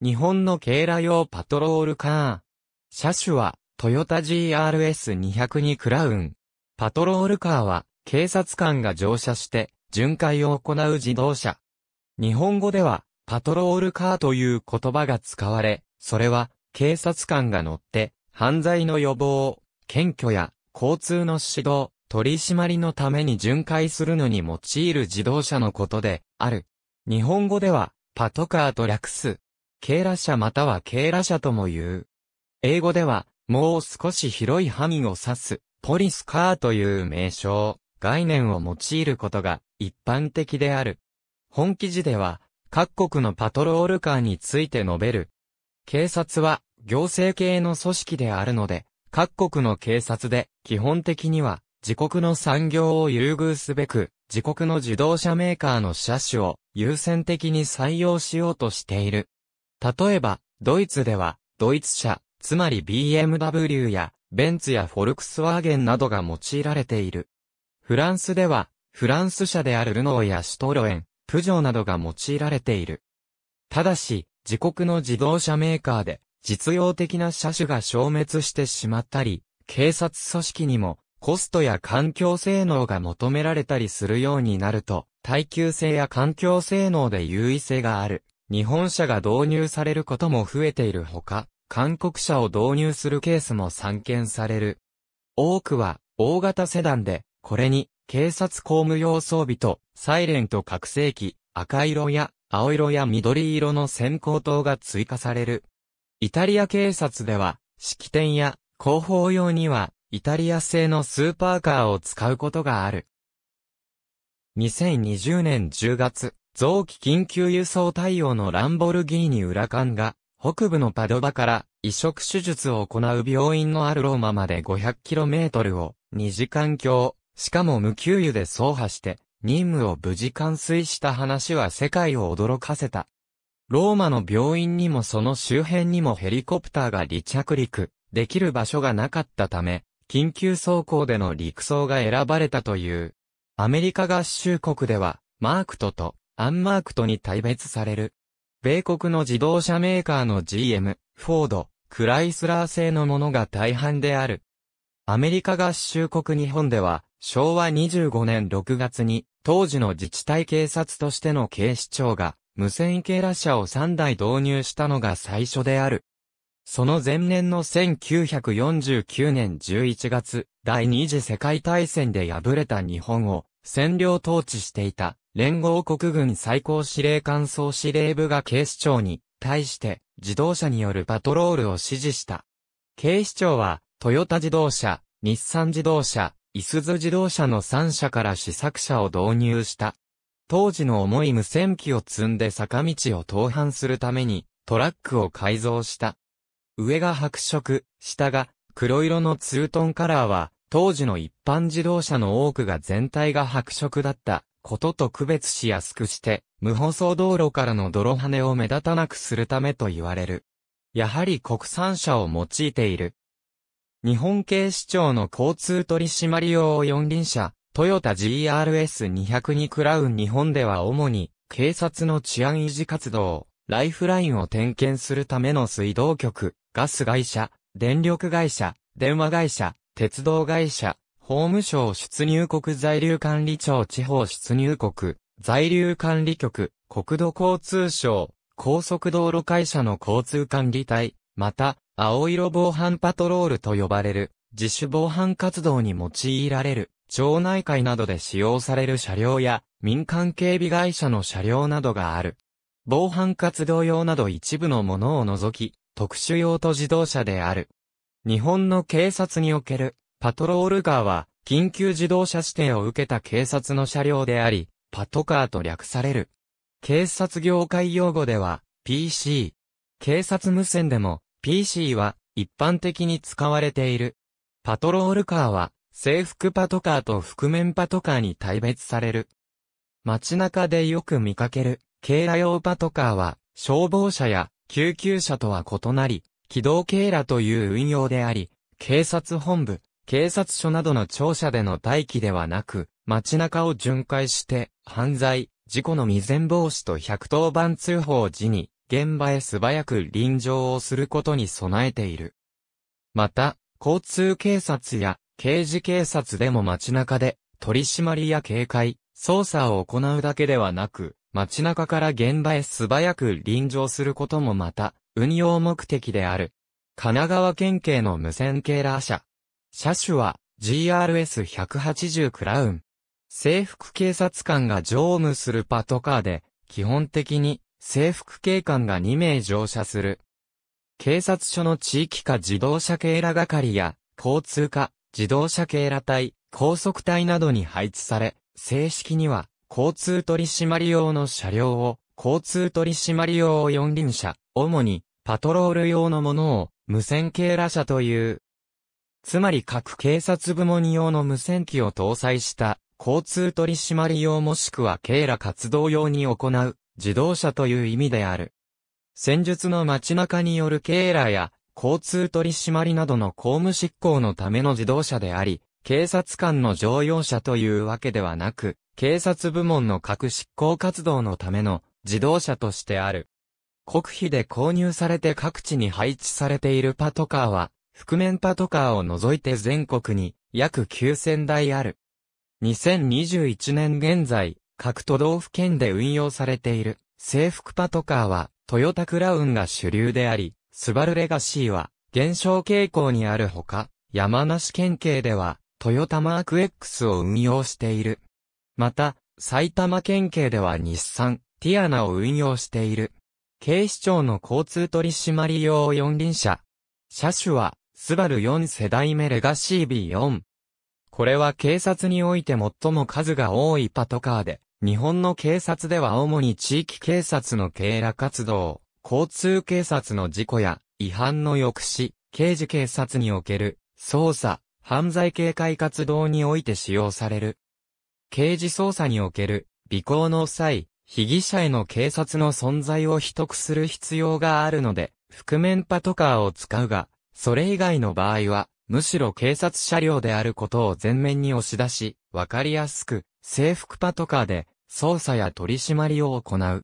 日本の軽ラ用パトロールカー。車種は、トヨタ GRS202 クラウン。パトロールカーは、警察官が乗車して、巡回を行う自動車。日本語では、パトロールカーという言葉が使われ、それは、警察官が乗って、犯罪の予防、検挙や、交通の指導、取り締まりのために巡回するのに用いる自動車のことで、ある。日本語では、パトカーと略す。警ら車または警ら車とも言う。英語では、もう少し広い範囲を指す、ポリスカーという名称、概念を用いることが一般的である。本記事では、各国のパトロールカーについて述べる。警察は行政系の組織であるので、各国の警察で基本的には自国の産業を優遇すべく、自国の自動車メーカーの車種を優先的に採用しようとしている。例えば、ドイツでは、ドイツ車、つまり BMW や、ベンツやフォルクスワーゲンなどが用いられている。フランスでは、フランス車であるルノーやシュトロエン、プジョーなどが用いられている。ただし、自国の自動車メーカーで、実用的な車種が消滅してしまったり、警察組織にも、コストや環境性能が求められたりするようになると、耐久性や環境性能で優位性がある。日本車が導入されることも増えているほか、韓国車を導入するケースも散見される。多くは、大型セダンで、これに、警察公務用装備と、サイレント覚醒器、赤色や、青色や緑色の先光灯が追加される。イタリア警察では、式典や、広報用には、イタリア製のスーパーカーを使うことがある。2020年10月、臓器緊急輸送対応のランボルギーニウラカンが、北部のパドバから移植手術を行う病院のあるローマまで 500km を2時間強、しかも無給油で走破して、任務を無事完遂した話は世界を驚かせた。ローマの病院にもその周辺にもヘリコプターが離着陸できる場所がなかったため、緊急走行での陸走が選ばれたという。アメリカ合衆国では、マークトとアンマークトに大別される。米国の自動車メーカーの GM、フォード、クライスラー製のものが大半である。アメリカ合衆国日本では、昭和25年6月に、当時の自治体警察としての警視庁が、無線警ら車を3台導入したのが最初である。その前年の1949年11月、第二次世界大戦で敗れた日本を占領統治していた連合国軍最高司令官総司令部が警視庁に対して自動車によるパトロールを指示した。警視庁はトヨタ自動車、日産自動車、イスズ自動車の3社から試作車を導入した。当時の重い無線機を積んで坂道を登攀するためにトラックを改造した。上が白色、下が黒色のツートンカラーは当時の一般自動車の多くが全体が白色だったことと区別しやすくして、無舗装道路からの泥跳ねを目立たなくするためと言われる。やはり国産車を用いている。日本警視庁の交通取締用四輪車、トヨタ GRS202 クラウン日本では主に、警察の治安維持活動、ライフラインを点検するための水道局、ガス会社、電力会社、電話会社、鉄道会社、法務省出入国在留管理庁地方出入国、在留管理局、国土交通省、高速道路会社の交通管理隊、また、青色防犯パトロールと呼ばれる、自主防犯活動に用いられる、町内会などで使用される車両や、民間警備会社の車両などがある。防犯活動用など一部のものを除き、特殊用途自動車である。日本の警察におけるパトロールカーは、緊急自動車指定を受けた警察の車両であり、パトカーと略される。警察業界用語では、PC。警察無線でも、PC は一般的に使われている。パトロールカーは、制服パトカーと覆面パトカーに大別される。街中でよく見かける、警ら用パトカーは、消防車や救急車とは異なり、機動警らという運用であり、警察本部、警察署などの庁舎での待機ではなく、街中を巡回して、犯罪、事故の未然防止と110番通報時に、現場へ素早く臨場をすることに備えている。また、交通警察や刑事警察でも街中で取り締まりや警戒、捜査を行うだけではなく、街中から現場へ素早く臨場することもまた、運用目的である。神奈川県警の無線ケーラー車。車種は GRS180 クラウン。制服警察官が乗務するパトカーで、基本的に制服警官が2名乗車する。警察署の地域課自動車警ら係や、交通課、自動車警ら隊、高速隊などに配置され、正式には、交通取締用の車両を、交通取締用四輪車、主に、パトロール用のものを、無線警ら車という。つまり各警察部門用の無線機を搭載した、交通取締用もしくは警ら活動用に行う、自動車という意味である。戦術の街中による警らや、交通取締りなどの公務執行のための自動車であり、警察官の乗用車というわけではなく、警察部門の各執行活動のための自動車としてある。国費で購入されて各地に配置されているパトカーは、覆面パトカーを除いて全国に約9000台ある。2021年現在、各都道府県で運用されている制服パトカーはトヨタクラウンが主流であり、スバルレガシーは減少傾向にあるほか、山梨県警ではトヨタマーク X を運用している。また、埼玉県警では日産、ティアナを運用している。警視庁の交通取締用四輪車。車種は、スバル4世代目レガシー B4。これは警察において最も数が多いパトカーで、日本の警察では主に地域警察の警ら活動、交通警察の事故や違反の抑止、刑事警察における捜査、犯罪警戒活動において使用される。刑事捜査における尾行の際、被疑者への警察の存在を秘匿する必要があるので、覆面パトカーを使うが、それ以外の場合は、むしろ警察車両であることを前面に押し出し、わかりやすく、制服パトカーで捜査や取り締まりを行う。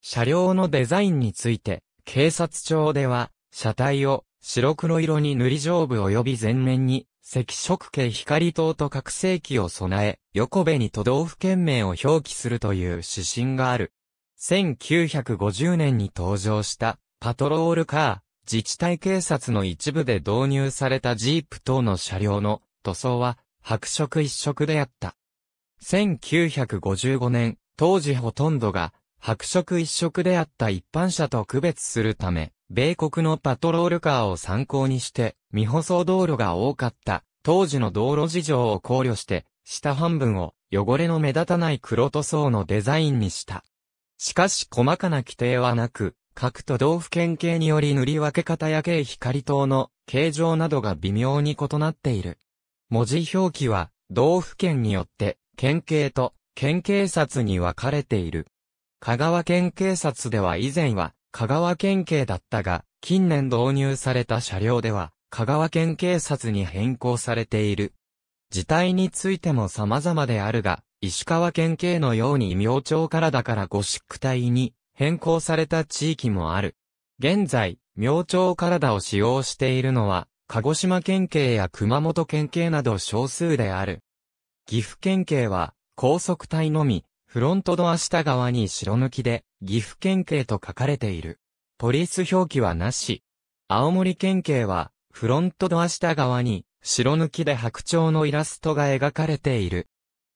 車両のデザインについて、警察庁では、車体を白黒色に塗り上部及び前面に赤色系光灯と覚醒器を備え、横部に都道府県名を表記するという指針がある。1950年に登場したパトロールカー、自治体警察の一部で導入されたジープ等の車両の塗装は白色一色であった。1955年、当時ほとんどが白色一色であった一般車と区別するため、米国のパトロールカーを参考にして、未舗装道路が多かった当時の道路事情を考慮して、下半分を汚れの目立たない黒塗装のデザインにした。しかし細かな規定はなく、各都道府県警により塗り分け方や軽光灯の形状などが微妙に異なっている。文字表記は道府県によって県警と県警察に分かれている。香川県警察では以前は香川県警だったが、近年導入された車両では香川県警察に変更されている。事態についても様々であるが、石川県警のように明朝からだからゴシック隊に変更された地域もある。現在、明朝体を使用しているのは、鹿児島県警や熊本県警など少数である。岐阜県警は、高速隊のみ、フロントドア下側に白抜きで、岐阜県警と書かれている。ポリス表記はなし。青森県警は、フロントドア下側に、白抜きで白鳥のイラストが描かれている。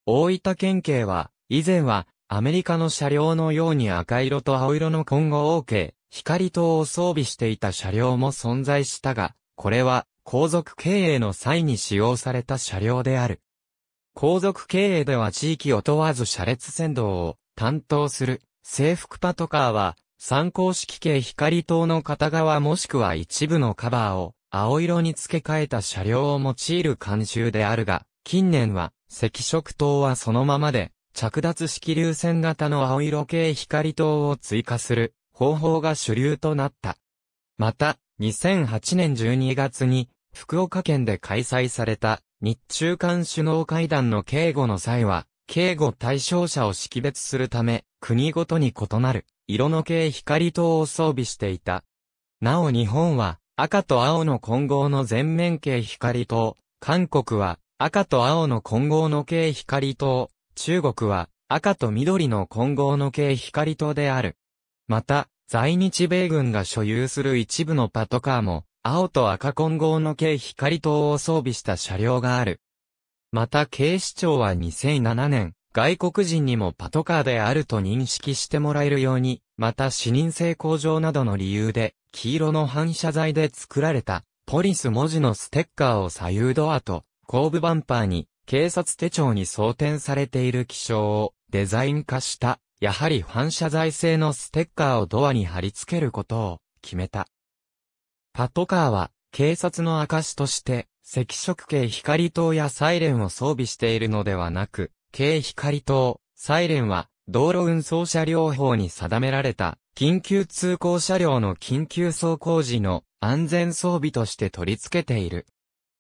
大分県警は、以前は、アメリカの車両のように赤色と青色の混合 OK、光灯を装備していた車両も存在したが、これは、皇族経営の際に使用された車両である。皇族経営では地域を問わず車列先導を担当する制服パトカーは、参考式系光灯の片側もしくは一部のカバーを青色に付け替えた車両を用いる慣習であるが、近年は赤色灯はそのままで着脱式流線型の青色系光灯を追加する方法が主流となった。また、2008年12月に福岡県で開催された日中間首脳会談の警護の際は、警護対象者を識別するため、国ごとに異なる色の系光灯を装備していた。なお日本は赤と青の混合の全面系光灯、韓国は赤と青の混合の系光灯、中国は赤と緑の混合の系光灯である。また、在日米軍が所有する一部のパトカーも、青と赤混合の系光灯を装備した車両がある。また警視庁は2007年、外国人にもパトカーであると認識してもらえるように、また視認性向上などの理由で、黄色の反射材で作られた、ポリス文字のステッカーを左右ドアと、後部バンパーに、警察手帳に装填されている気象をデザイン化した、やはり反射材製のステッカーをドアに貼り付けることを決めた。パトカーは警察の証として赤色系光灯やサイレンを装備しているのではなく、軽光灯、サイレンは道路運送車両法に定められた緊急通行車両の緊急走行時の安全装備として取り付けている。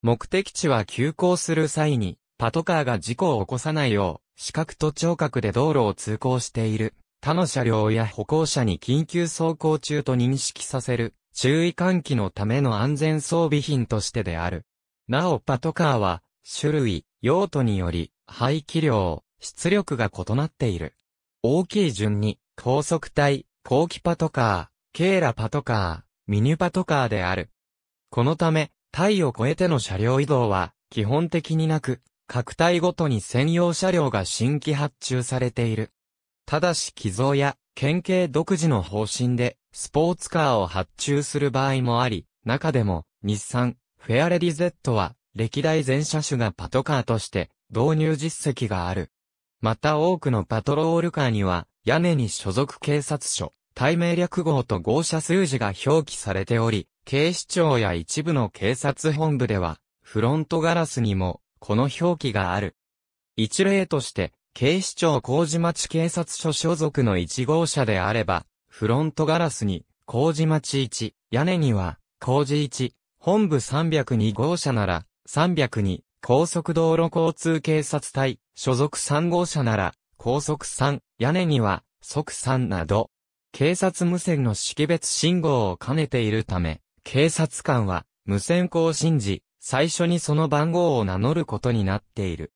目的地は急行する際に、パトカーが事故を起こさないよう、視覚と聴覚で道路を通行している、他の車両や歩行者に緊急走行中と認識させる、注意喚起のための安全装備品としてである。なおパトカーは、種類、用途により、排気量、出力が異なっている。大きい順に、高速隊、後期パトカー、ケーラパトカー、ミニパトカーである。このため、体を超えての車両移動は基本的になく、各体ごとに専用車両が新規発注されている。ただし寄贈や県警独自の方針でスポーツカーを発注する場合もあり、中でも日産、フェアレディ Z は歴代全車種がパトカーとして導入実績がある。また多くのパトロールカーには屋根に所属警察署、対名略号と号車数字が表記されており、警視庁や一部の警察本部では、フロントガラスにも、この表記がある。一例として、警視庁麹町警察署所属の1号車であれば、フロントガラスに、麹町1、屋根には、麹1、本部302号車なら、302、高速道路交通警察隊、所属3号車なら、高速3、屋根には、速3など、警察無線の識別信号を兼ねているため、警察官は無線更新時、最初にその番号を名乗ることになっている。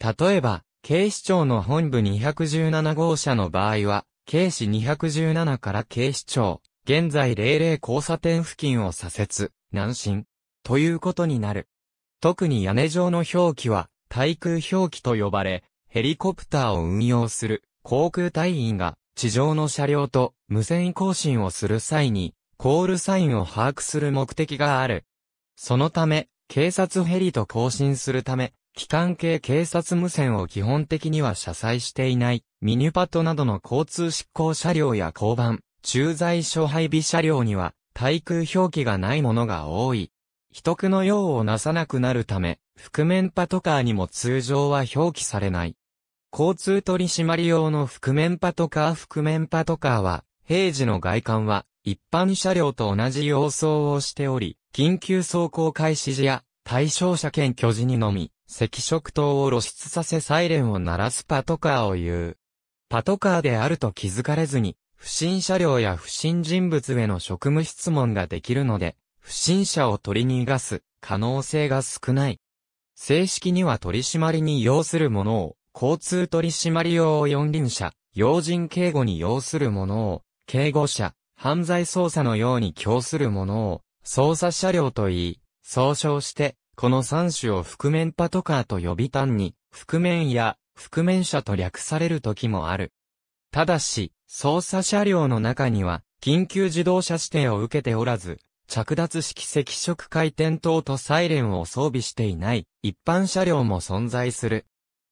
例えば、警視庁の本部217号車の場合は、警視217から警視庁、現在00交差点付近を左折、南進、ということになる。特に屋根上の表記は、対空表記と呼ばれ、ヘリコプターを運用する航空隊員が地上の車両と無線更新をする際にコールサインを把握する目的がある。そのため、警察ヘリと交信するため、機関系警察無線を基本的には車載していない、ミニパットなどの交通執行車両や交番、駐在所配備車両には、対空表記がないものが多い。秘匿の用をなさなくなるため、覆面パトカーにも通常は表記されない。交通取締用の覆面パトカー覆面パトカーは、平時の外観は一般車両と同じ様相をしており、緊急走行開始時や対象車検挙時にのみ、赤色灯を露出させサイレンを鳴らすパトカーを言う。パトカーであると気づかれずに、不審車両や不審人物への職務質問ができるので、不審者を取り逃がす可能性が少ない。正式には取り締まりに要するものを、交通取締り用四輪車、要人警護に要するものを、警護車、犯罪捜査のように供するものを、捜査車両と言い、総称して、この3種を覆面パトカーと呼び単に、覆面や覆面車と略される時もある。ただし、捜査車両の中には、緊急自動車指定を受けておらず、着脱式赤色回転灯とサイレンを装備していない一般車両も存在する。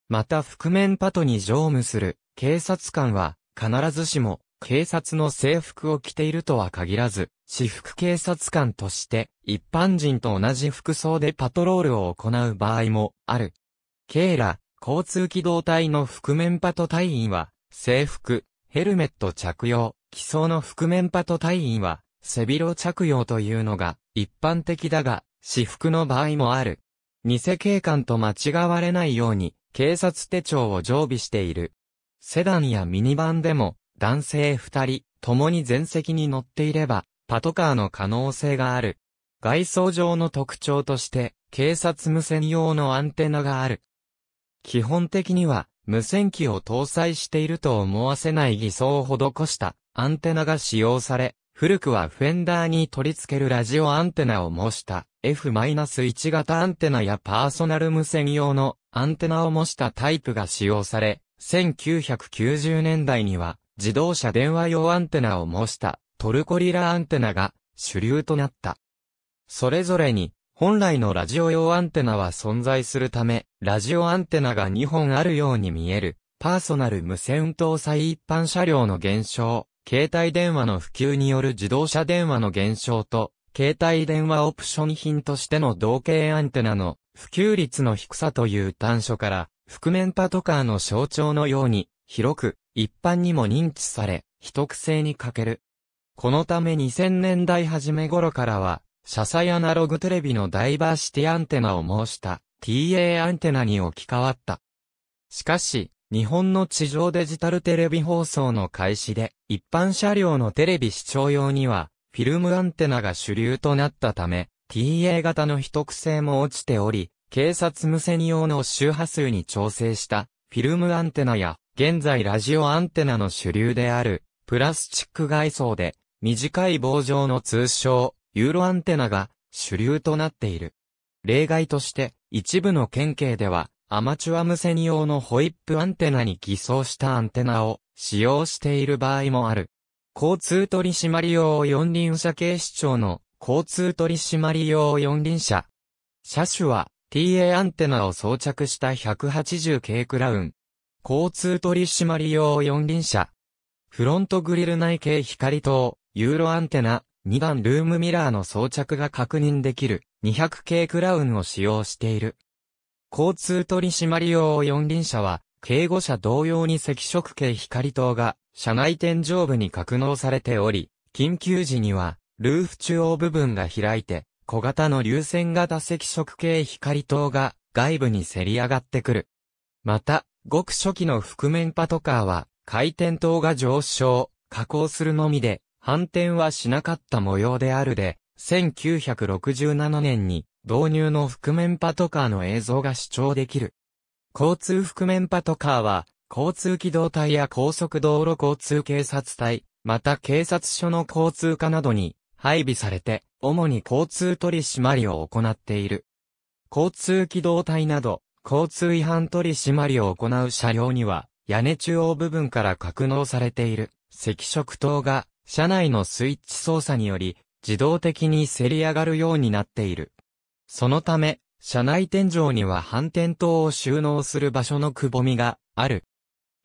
また覆面パトに乗務する警察官は必ずしも警察の制服を着ているとは限らず、私服警察官として、一般人と同じ服装でパトロールを行う場合もある。警ら、交通機動隊の覆面パト隊員は、制服、ヘルメット着用、機装の覆面パト隊員は、背広着用というのが一般的だが、私服の場合もある。偽警官と間違われないように、警察手帳を常備している。セダンやミニバンでも、男性二人、共に前席に乗っていれば、パトカーの可能性がある。外装上の特徴として、警察無線用のアンテナがある。基本的には、無線機を搭載していると思わせない偽装を施したアンテナが使用され、古くはフェンダーに取り付けるラジオアンテナを模した F-1 型アンテナやパーソナル無線用のアンテナを模したタイプが使用され、1990年代には自動車電話用アンテナを模したトルコリラアンテナが主流となった。それぞれに本来のラジオ用アンテナは存在するため、ラジオアンテナが2本あるように見える、パーソナル無線搭載一般車両の減少、携帯電話の普及による自動車電話の減少と、携帯電話オプション品としての同型アンテナの普及率の低さという短所から、覆面パトカーの象徴のように、広く、一般にも認知され、秘匿性に欠ける。このため2000年代初め頃からは、車載アナログテレビのダイバーシティアンテナを模した TA アンテナに置き換わった。しかし、日本の地上デジタルテレビ放送の開始で、一般車両のテレビ視聴用には、フィルムアンテナが主流となったため、TA 型の秘匿性も落ちており、警察無線用の周波数に調整したフィルムアンテナや、現在ラジオアンテナの主流である、プラスチック外装で、短い棒状の通称、ユーロアンテナが主流となっている。例外として、一部の県警では、アマチュア無線用のホイップアンテナに偽装したアンテナを使用している場合もある。交通取締用四輪車警視庁の交通取締用四輪車。車種は TA アンテナを装着した180系クラウン。交通取締用四輪車。フロントグリル内系光灯、ユーロアンテナ、2段ルームミラーの装着が確認できる 200K クラウンを使用している。交通取締用四輪車は、警護車同様に赤色系光灯が車内天井部に格納されており、緊急時には、ルーフ中央部分が開いて、小型の流線型赤色系光灯が外部にせり上がってくる。また、ごく初期の覆面パトカーは、回転灯が上昇、加工するのみで、反転はしなかった模様であるで、1967年に導入の覆面パトカーの映像が視聴できる。交通覆面パトカーは、交通機動隊や高速道路交通警察隊、また警察署の交通課などに配備されて、主に交通取締りを行っている。交通機動隊など、交通違反取締りを行う車両には、屋根中央部分から格納されている赤色灯が車内のスイッチ操作により、自動的にせり上がるようになっている。そのため、車内天井には反転灯を収納する場所のくぼみがある。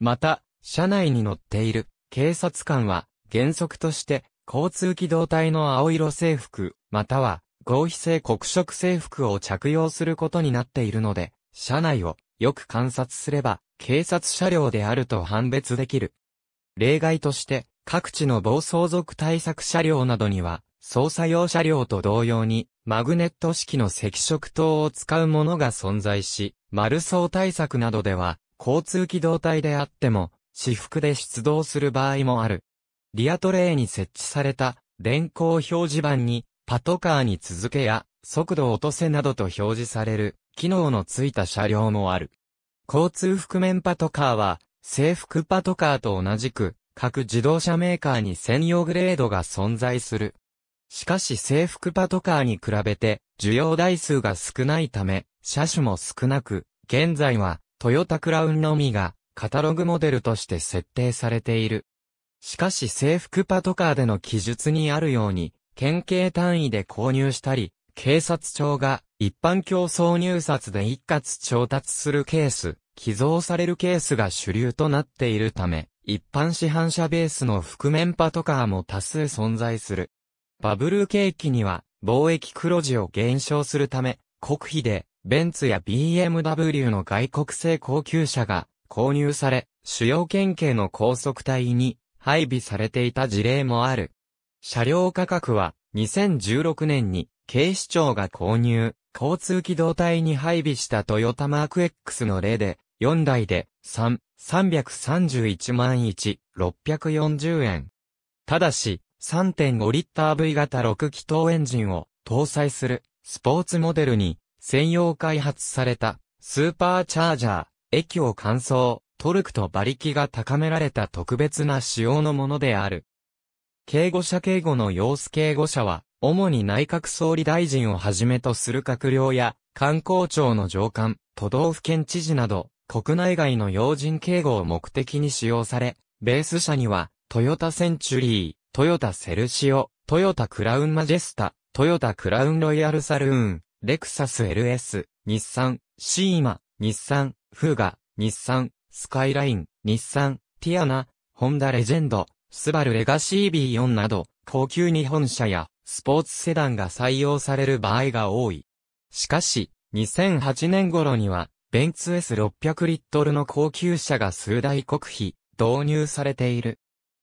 また、車内に乗っている警察官は原則として交通機動隊の青色制服、または合皮性黒色制服を着用することになっているので、車内をよく観察すれば警察車両であると判別できる。例外として各地の暴走族対策車両などには、操作用車両と同様に、マグネット式の赤色灯を使うものが存在し、丸走対策などでは、交通機動隊であっても、私服で出動する場合もある。リアトレイに設置された、電光表示板に、パトカーに続けや、速度落とせなどと表示される、機能のついた車両もある。交通覆面パトカーは、制服パトカーと同じく、各自動車メーカーに専用グレードが存在する。しかし制服パトカーに比べて需要台数が少ないため、車種も少なく、現在はトヨタクラウンのみがカタログモデルとして設定されている。しかし制服パトカーでの記述にあるように、県警単位で購入したり、警察庁が一般競争入札で一括調達するケース、寄贈されるケースが主流となっているため、一般市販車ベースの覆面パトカーも多数存在する。バブル景気には貿易黒字を減少するため、国費でベンツや BMW の外国製高級車が購入され、主要県警の高速隊に配備されていた事例もある。車両価格は2016年に警視庁が購入、交通機動隊に配備したトヨタマーク X の例で4台で3、331万1、640円。ただし、3.5リッター V 型6気筒エンジンを搭載するスポーツモデルに専用開発されたスーパーチャージャー、液を乾燥、トルクと馬力が高められた特別な仕様のものである。警護車警護の様子警護車は、主に内閣総理大臣をはじめとする閣僚や、観光庁の上官、都道府県知事など、国内外の要人警護を目的に使用され、ベース車には、トヨタセンチュリー、トヨタセルシオ、トヨタクラウンマジェスタ、トヨタクラウンロイヤルサルーン、レクサス LS、日産、シーマ、日産、フーガ、日産、スカイライン、日産、ティアナ、ホンダレジェンド、スバルレガシー B4 など、高級日本車やスポーツセダンが採用される場合が多い。しかし、2008年頃には、ベンツ S600 リットルの高級車が数台国費、導入されている。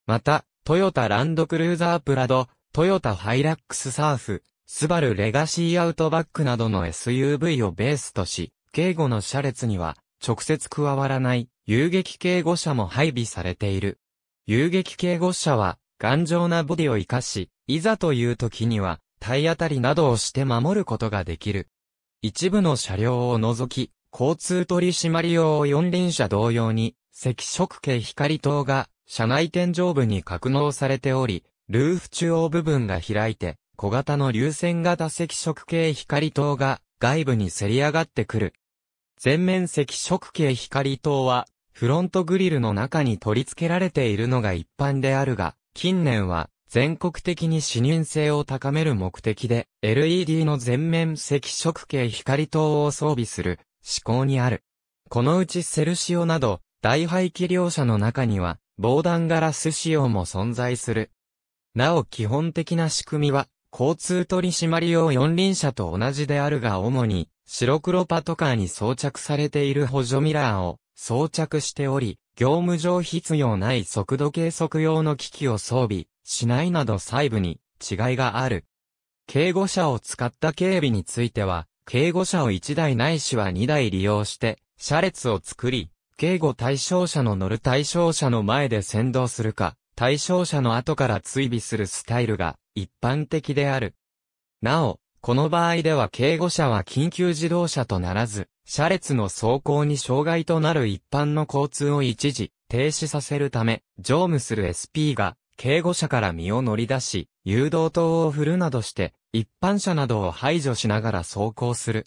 また、トヨタランドクルーザープラド、トヨタハイラックスサーフ、スバルレガシーアウトバックなどの SUV をベースとし、警護の車列には、直接加わらない、遊撃警護車も配備されている。遊撃警護車は、頑丈なボディを活かし、いざという時には、体当たりなどをして守ることができる。一部の車両を除き、交通取締用四輪車同様に、赤色系光灯が車内天井部に格納されており、ルーフ中央部分が開いて、小型の流線型赤色系光灯が外部にせり上がってくる。全面赤色系光灯は、フロントグリルの中に取り付けられているのが一般であるが、近年は全国的に視認性を高める目的で、LED の全面赤色系光灯を装備する思考にある。このうちセルシオなど、大排気量車の中には、防弾ガラス仕様も存在する。なお基本的な仕組みは、交通取締用四輪車と同じであるが主に、白黒パトカーに装着されている補助ミラーを装着しており、業務上必要ない速度計測用の機器を装備しないなど細部に違いがある。警護車を使った警備については、警護車を1台ないしは2台利用して、車列を作り、警護対象者の乗る対象者の前で先導するか、対象者の後から追尾するスタイルが一般的である。なお、この場合では警護車は緊急自動車とならず、車列の走行に障害となる一般の交通を一時停止させるため、乗務する SP が警護車から身を乗り出し、誘導灯を振るなどして、一般車などを排除しながら走行する。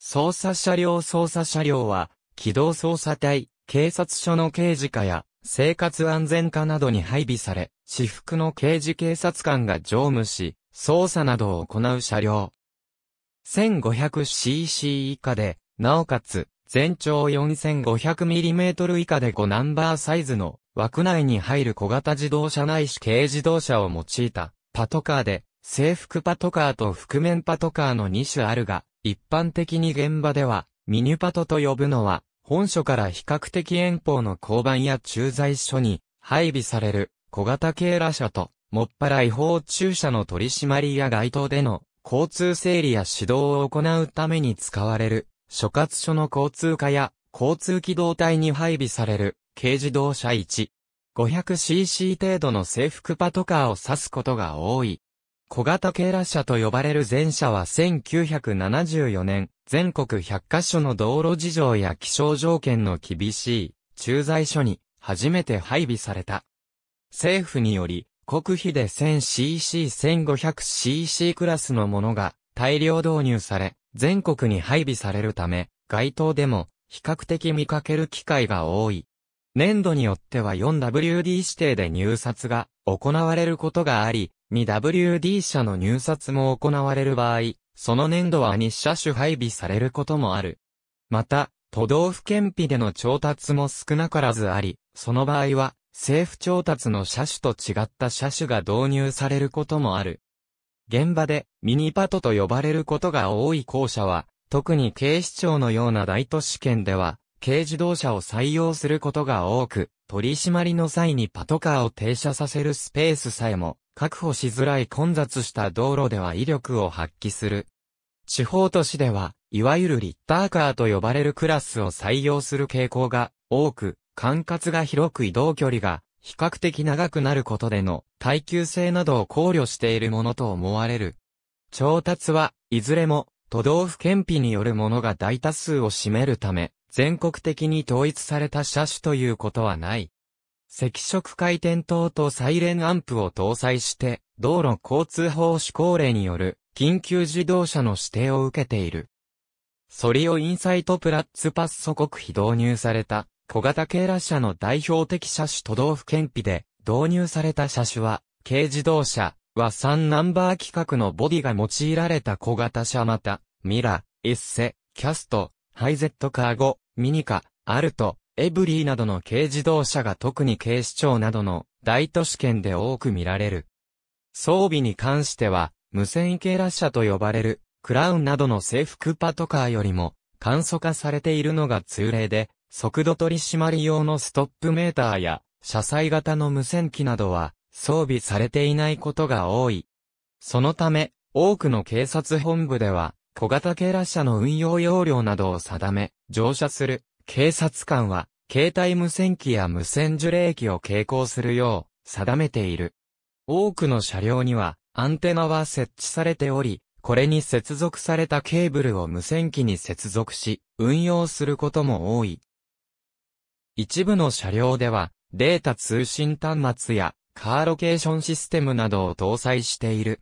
捜査車両捜査車両は、機動捜査隊、警察署の刑事課や、生活安全課などに配備され、私服の刑事警察官が乗務し、操作などを行う車両。1500cc 以下で、なおかつ、全長 4500mm 以下で5ナンバーサイズの枠内に入る小型自動車ないし軽自動車を用いたパトカーで、制服パトカーと覆面パトカーの2種あるが、一般的に現場では、ミニパトと呼ぶのは、本所から比較的遠方の交番や駐在所に配備される小型警ら車と、もっぱら違法駐車の取り締まりや街頭での交通整理や指導を行うために使われる、所轄署の交通課や交通機動隊に配備される軽自動車1。500cc 程度の制服パトカーを指すことが多い。小型警ら車と呼ばれる前車は1974年、全国100カ所の道路事情や気象条件の厳しい駐在所に初めて配備された。政府により国費で 1000cc1500cc クラスのものが大量導入され、全国に配備されるため、街頭でも比較的見かける機会が多い。年度によっては 4WD 指定で入札が行われることがあり、2WD 社の入札も行われる場合、その年度は2車種配備されることもある。また、都道府県費での調達も少なからずあり、その場合は、政府調達の車種と違った車種が導入されることもある。現場でミニパトと呼ばれることが多い校舎は、特に警視庁のような大都市圏では、軽自動車を採用することが多く、取り締まりの際にパトカーを停車させるスペースさえも確保しづらい混雑した道路では威力を発揮する。地方都市では、いわゆるリッターカーと呼ばれるクラスを採用する傾向が多く、管轄が広く移動距離が比較的長くなることでの耐久性などを考慮しているものと思われる。調達はいずれも都道府県費によるものが大多数を占めるため、全国的に統一された車種ということはない。赤色回転灯とサイレンアンプを搭載して、道路交通法施行令による緊急自動車の指定を受けている。ソリオインサイトプラッツパッソ国費導入された小型警ら車の代表的車種都道府県費で導入された車種は、軽自動車は3ナンバー規格のボディが用いられた小型車また、ミラ、エッセ、キャスト、ハイゼットカーゴ、ミニカ、アルト、エブリーなどの軽自動車が特に警視庁などの大都市圏で多く見られる。装備に関しては、無線軽ラ車と呼ばれる、クラウンなどの制服パトカーよりも、簡素化されているのが通例で、速度取締り用のストップメーターや、車載型の無線機などは、装備されていないことが多い。そのため、多くの警察本部では、小型警ラ車の運用要領などを定め、乗車する警察官は、携帯無線機や無線受令機を携行するよう定めている。多くの車両にはアンテナは設置されており、これに接続されたケーブルを無線機に接続し、運用することも多い。一部の車両では、データ通信端末やカーロケーションシステムなどを搭載している。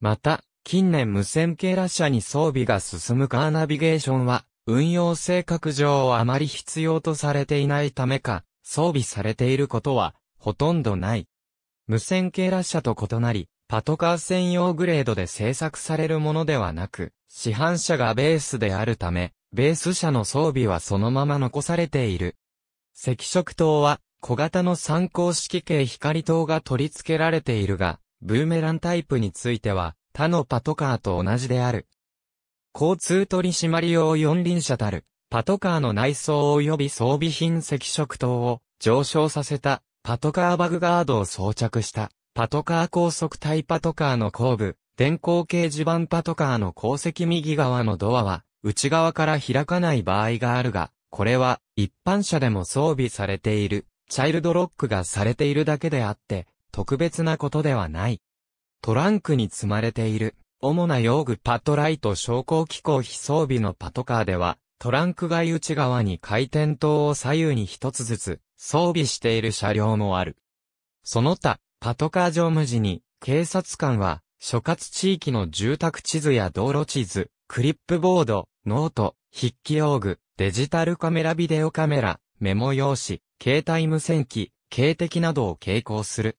また、近年無線系ラ車に装備が進むカーナビゲーションは、運用性格上あまり必要とされていないためか、装備されていることは、ほとんどない。無線系ラ車と異なり、パトカー専用グレードで製作されるものではなく、市販車がベースであるため、ベース車の装備はそのまま残されている。赤色灯は小型の参考式系光灯が取り付けられているが、ブーメランタイプについては他のパトカーと同じである。交通取締り用四輪車たる、パトカーの内装及び装備品赤色灯を上昇させた。パトカーバグガードを装着した。パトカー高速帯パトカーの後部、電光掲示板パトカーの後席右側のドアは内側から開かない場合があるが、これは一般車でも装備されている、チャイルドロックがされているだけであって、特別なことではない。トランクに積まれている、主な用具パトライト昇降機構非装備のパトカーでは、トランク外内側に回転灯を左右に一つずつ装備している車両もある。その他、パトカー乗務時に、警察官は、所轄地域の住宅地図や道路地図、クリップボード、ノート、筆記用具、デジタルカメラビデオカメラ、メモ用紙、携帯無線機、警笛などを携行する。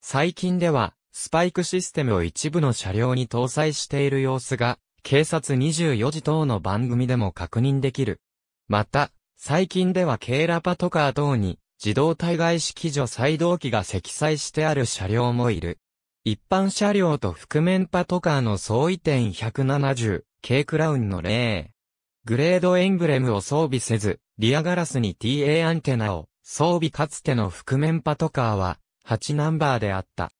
最近では、スパイクシステムを一部の車両に搭載している様子が、警察24時等の番組でも確認できる。また、最近ではケーラパトカー等に自動対外式除細動機が積載してある車両もいる。一般車両と覆面パトカーの相違点170、K クラウンの例。グレードエンブレムを装備せず、リアガラスに TA アンテナを装備かつての覆面パトカーは8ナンバーであった。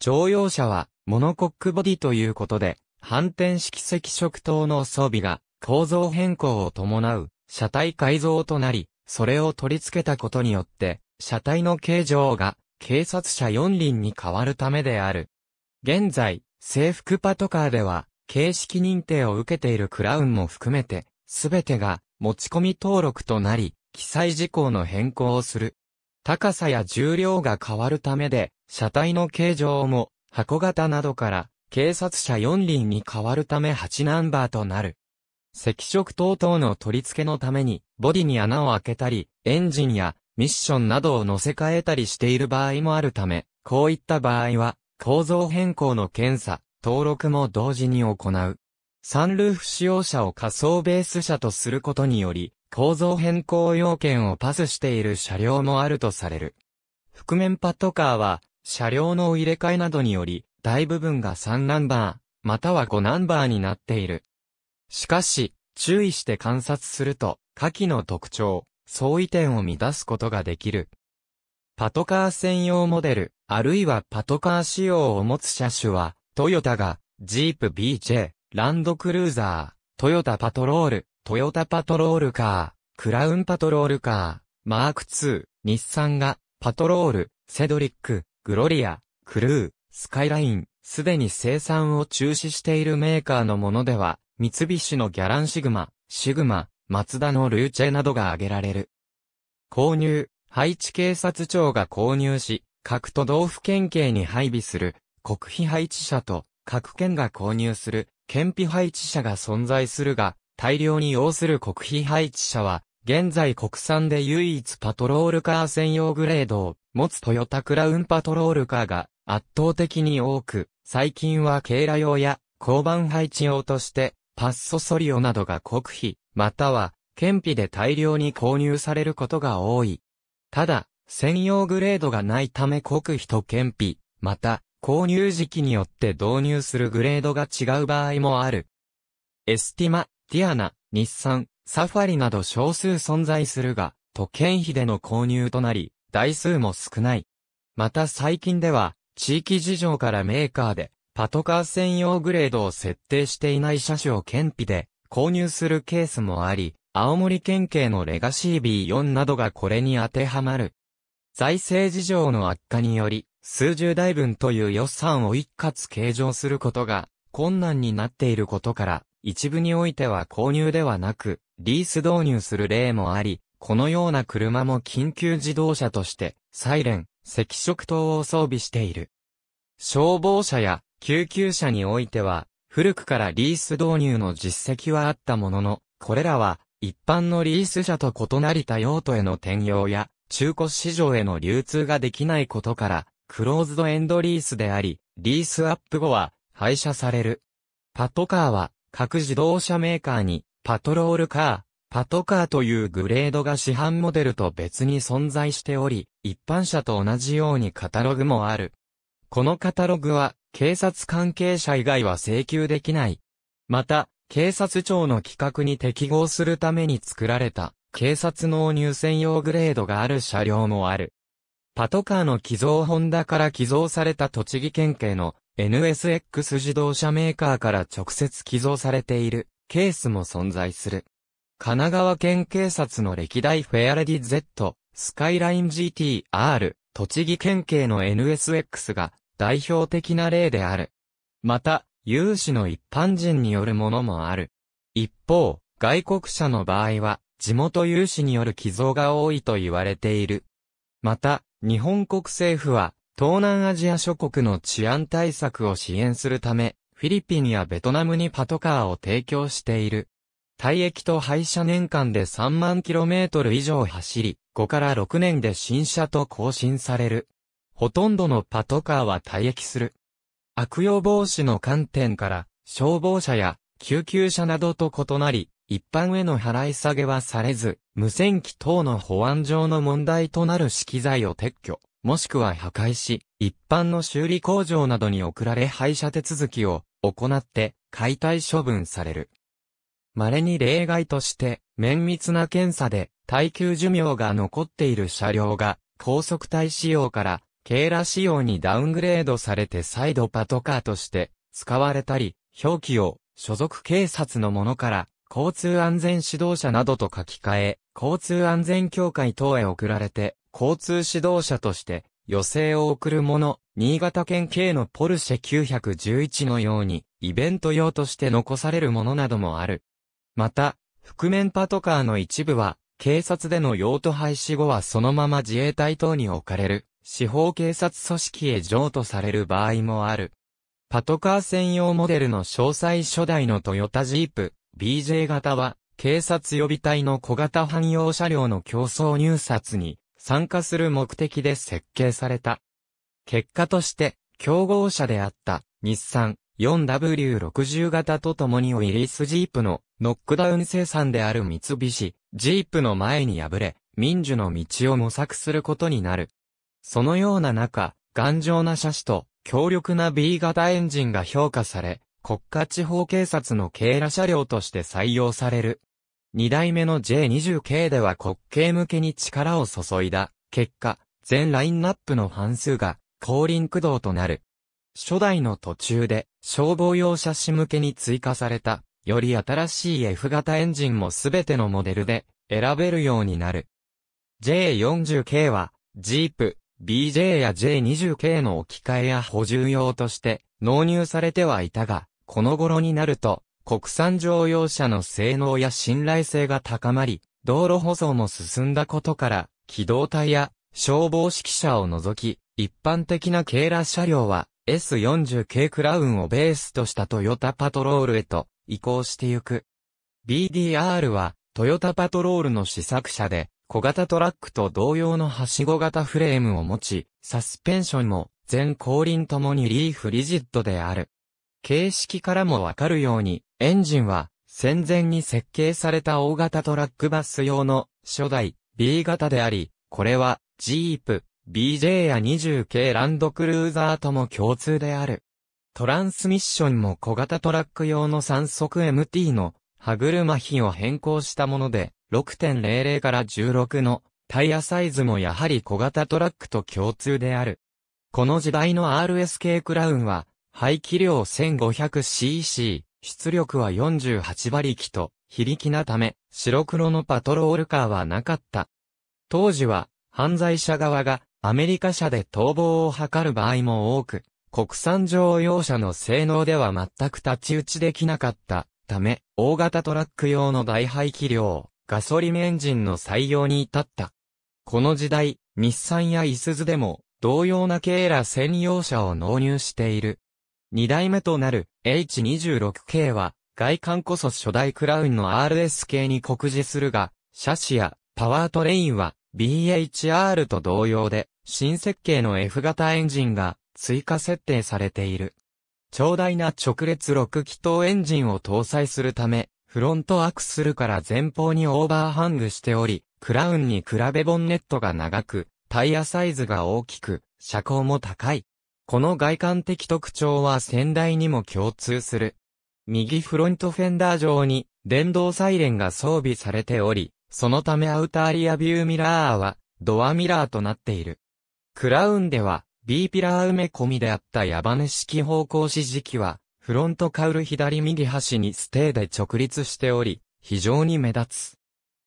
乗用車はモノコックボディということで、反転式赤色灯の装備が構造変更を伴う車体改造となり、それを取り付けたことによって、車体の形状が警察車4輪に変わるためである。現在、制服パトカーでは、形式認定を受けているクラウンも含めて、すべてが持ち込み登録となり、記載事項の変更をする。高さや重量が変わるためで、車体の形状も箱型などから警察車4輪に変わるため8ナンバーとなる。赤色灯等の取り付けのために、ボディに穴を開けたり、エンジンやミッションなどを乗せ替えたりしている場合もあるため、こういった場合は、構造変更の検査、登録も同時に行う。サンルーフ使用者を仮想ベース車とすることにより、構造変更要件をパスしている車両もあるとされる。覆面パトカーは、車両の入れ替えなどにより、大部分が3ナンバー、または5ナンバーになっている。しかし、注意して観察すると、下記の特徴、相違点を乱すことができる。パトカー専用モデル、あるいはパトカー仕様を持つ車種は、トヨタが、ジープ BJ、ランドクルーザー、トヨタパトロール、トヨタパトロールカー、クラウンパトロールカー、マーク2、日産が、パトロール、セドリック、グロリア、クルー、スカイライン、すでに生産を中止しているメーカーのものでは、三菱のギャランシグマ、シグマ、マツダのルーチェなどが挙げられる。購入、配置警察庁が購入し、各都道府県警に配備する国費配置車と各県が購入する県費配置車が存在するが、大量に要する国費配置車は、現在国産で唯一パトロールカー専用グレードを持つトヨタクラウンパトロールカーが圧倒的に多く、最近は軽ラ用や交番配置用としてパッソソリオなどが国費、または県費で大量に購入されることが多い。ただ、専用グレードがないため国費と県費、また、購入時期によって導入するグレードが違う場合もある。エスティマ、ティアナ、日産、サファリなど少数存在するが、都県費での購入となり、台数も少ない。また最近では、地域事情からメーカーで、パトカー専用グレードを設定していない車種を県費で購入するケースもあり、青森県警のレガシー B4 などがこれに当てはまる。財政事情の悪化により、数十台分という予算を一括計上することが困難になっていることから、一部においては購入ではなく、リース導入する例もあり、このような車も緊急自動車として、サイレン、赤色灯を装備している。消防車や救急車においては、古くからリース導入の実績はあったものの、これらは一般のリース車と異なりた用途への転用や中古市場への流通ができないことから、クローズドエンドリースであり、リースアップ後は廃車される。パトカーは各自動車メーカーにパトロールカー、パトカーというグレードが市販モデルと別に存在しており、一般車と同じようにカタログもある。このカタログは警察関係者以外は請求できない。また、警察庁の規格に適合するために作られた警察納入専用グレードがある車両もある。パトカーの寄贈ホンダから寄贈された栃木県警の NSX 自動車メーカーから直接寄贈されているケースも存在する。神奈川県警察の歴代フェアレディ Z、スカイライン GT-R、栃木県警の NSX が代表的な例である。また、有志の一般人によるものもある。一方、外国車の場合は、地元有志による寄贈が多いと言われている。また、日本国政府は、東南アジア諸国の治安対策を支援するため、フィリピンやベトナムにパトカーを提供している。退役と廃車年間で3万キロメートル以上走り、5から6年で新車と更新される。ほとんどのパトカーは退役する。悪用防止の観点から、消防車や救急車などと異なり、一般への払い下げはされず、無線機等の保安上の問題となる資機材を撤去、もしくは破壊し、一般の修理工場などに送られ廃車手続きを行って解体処分される。稀に例外として、綿密な検査で耐久寿命が残っている車両が高速帯仕様から軽ラ仕様にダウングレードされて再度パトカーとして使われたり、表記を所属警察のものから交通安全指導者などと書き換え、交通安全協会等へ送られて、交通指導者として、予請を送るもの、新潟県警のポルシェ911のように、イベント用として残されるものなどもある。また、覆面パトカーの一部は、警察での用途廃止後はそのまま自衛隊等に置かれる、司法警察組織へ譲渡される場合もある。パトカー専用モデルの詳細初代のトヨタジープ、BJ 型は、警察予備隊の小型汎用車両の競争入札に参加する目的で設計された。結果として、競合車であった日産 4W60 型と共にウィリスジープのノックダウン生産である三菱ジープの前に敗れ、民主の道を模索することになる。そのような中、頑丈な車種と強力な B 型エンジンが評価され、国家地方警察の警ら車両として採用される。二代目の J20 系では国警向けに力を注いだ。結果、全ラインナップの半数が後輪駆動となる。初代の途中で消防用車種向けに追加されたより新しい F 型エンジンもすべてのモデルで選べるようになる。J40K は、ジープ、BJ や J20K の置き換えや補充用として納入されてはいたが、この頃になると、国産乗用車の性能や信頼性が高まり、道路舗装も進んだことから、機動隊や消防指揮車を除き、一般的な軽ラ車両は S40 系クラウンをベースとしたトヨタパトロールへと移行してゆく。BDR はトヨタパトロールの試作車で小型トラックと同様のはしご型フレームを持ち、サスペンションも全後輪ともにリーフリジッドである。形式からもわかるように、エンジンは戦前に設計された大型トラックバス用の初代 B 型であり、これはジープ、BJ や20系ランドクルーザーとも共通である。トランスミッションも小型トラック用の3速 MT の歯車比を変更したもので、6.00から16のタイヤサイズもやはり小型トラックと共通である。この時代の RSK クラウンは、排気量 1500cc、出力は48馬力と、非力なため、白黒のパトロールカーはなかった。当時は、犯罪者側がアメリカ車で逃亡を図る場合も多く、国産乗用車の性能では全く太刀打ちできなかったため、大型トラック用の大排気量、ガソリンエンジンの採用に至った。この時代、日産やイスズでも同様なケーラ専用車を納入している。二代目となる H26K は外観こそ初代クラウンの RS 系に酷似するが、シャシやパワートレインは BHR と同様で、新設計の F 型エンジンが追加設定されている。長大な直列6気筒エンジンを搭載するため、フロントアクスルから前方にオーバーハングしており、クラウンに比べボンネットが長く、タイヤサイズが大きく、車高も高い。この外観的特徴は先代にも共通する。右フロントフェンダー上に電動サイレンが装備されており、そのためアウターリアビューミラーはドアミラーとなっている。クラウンでは B ピラー埋め込みであった矢羽式方向指示器はフロントカウル左右端にステーで直立しており、非常に目立つ。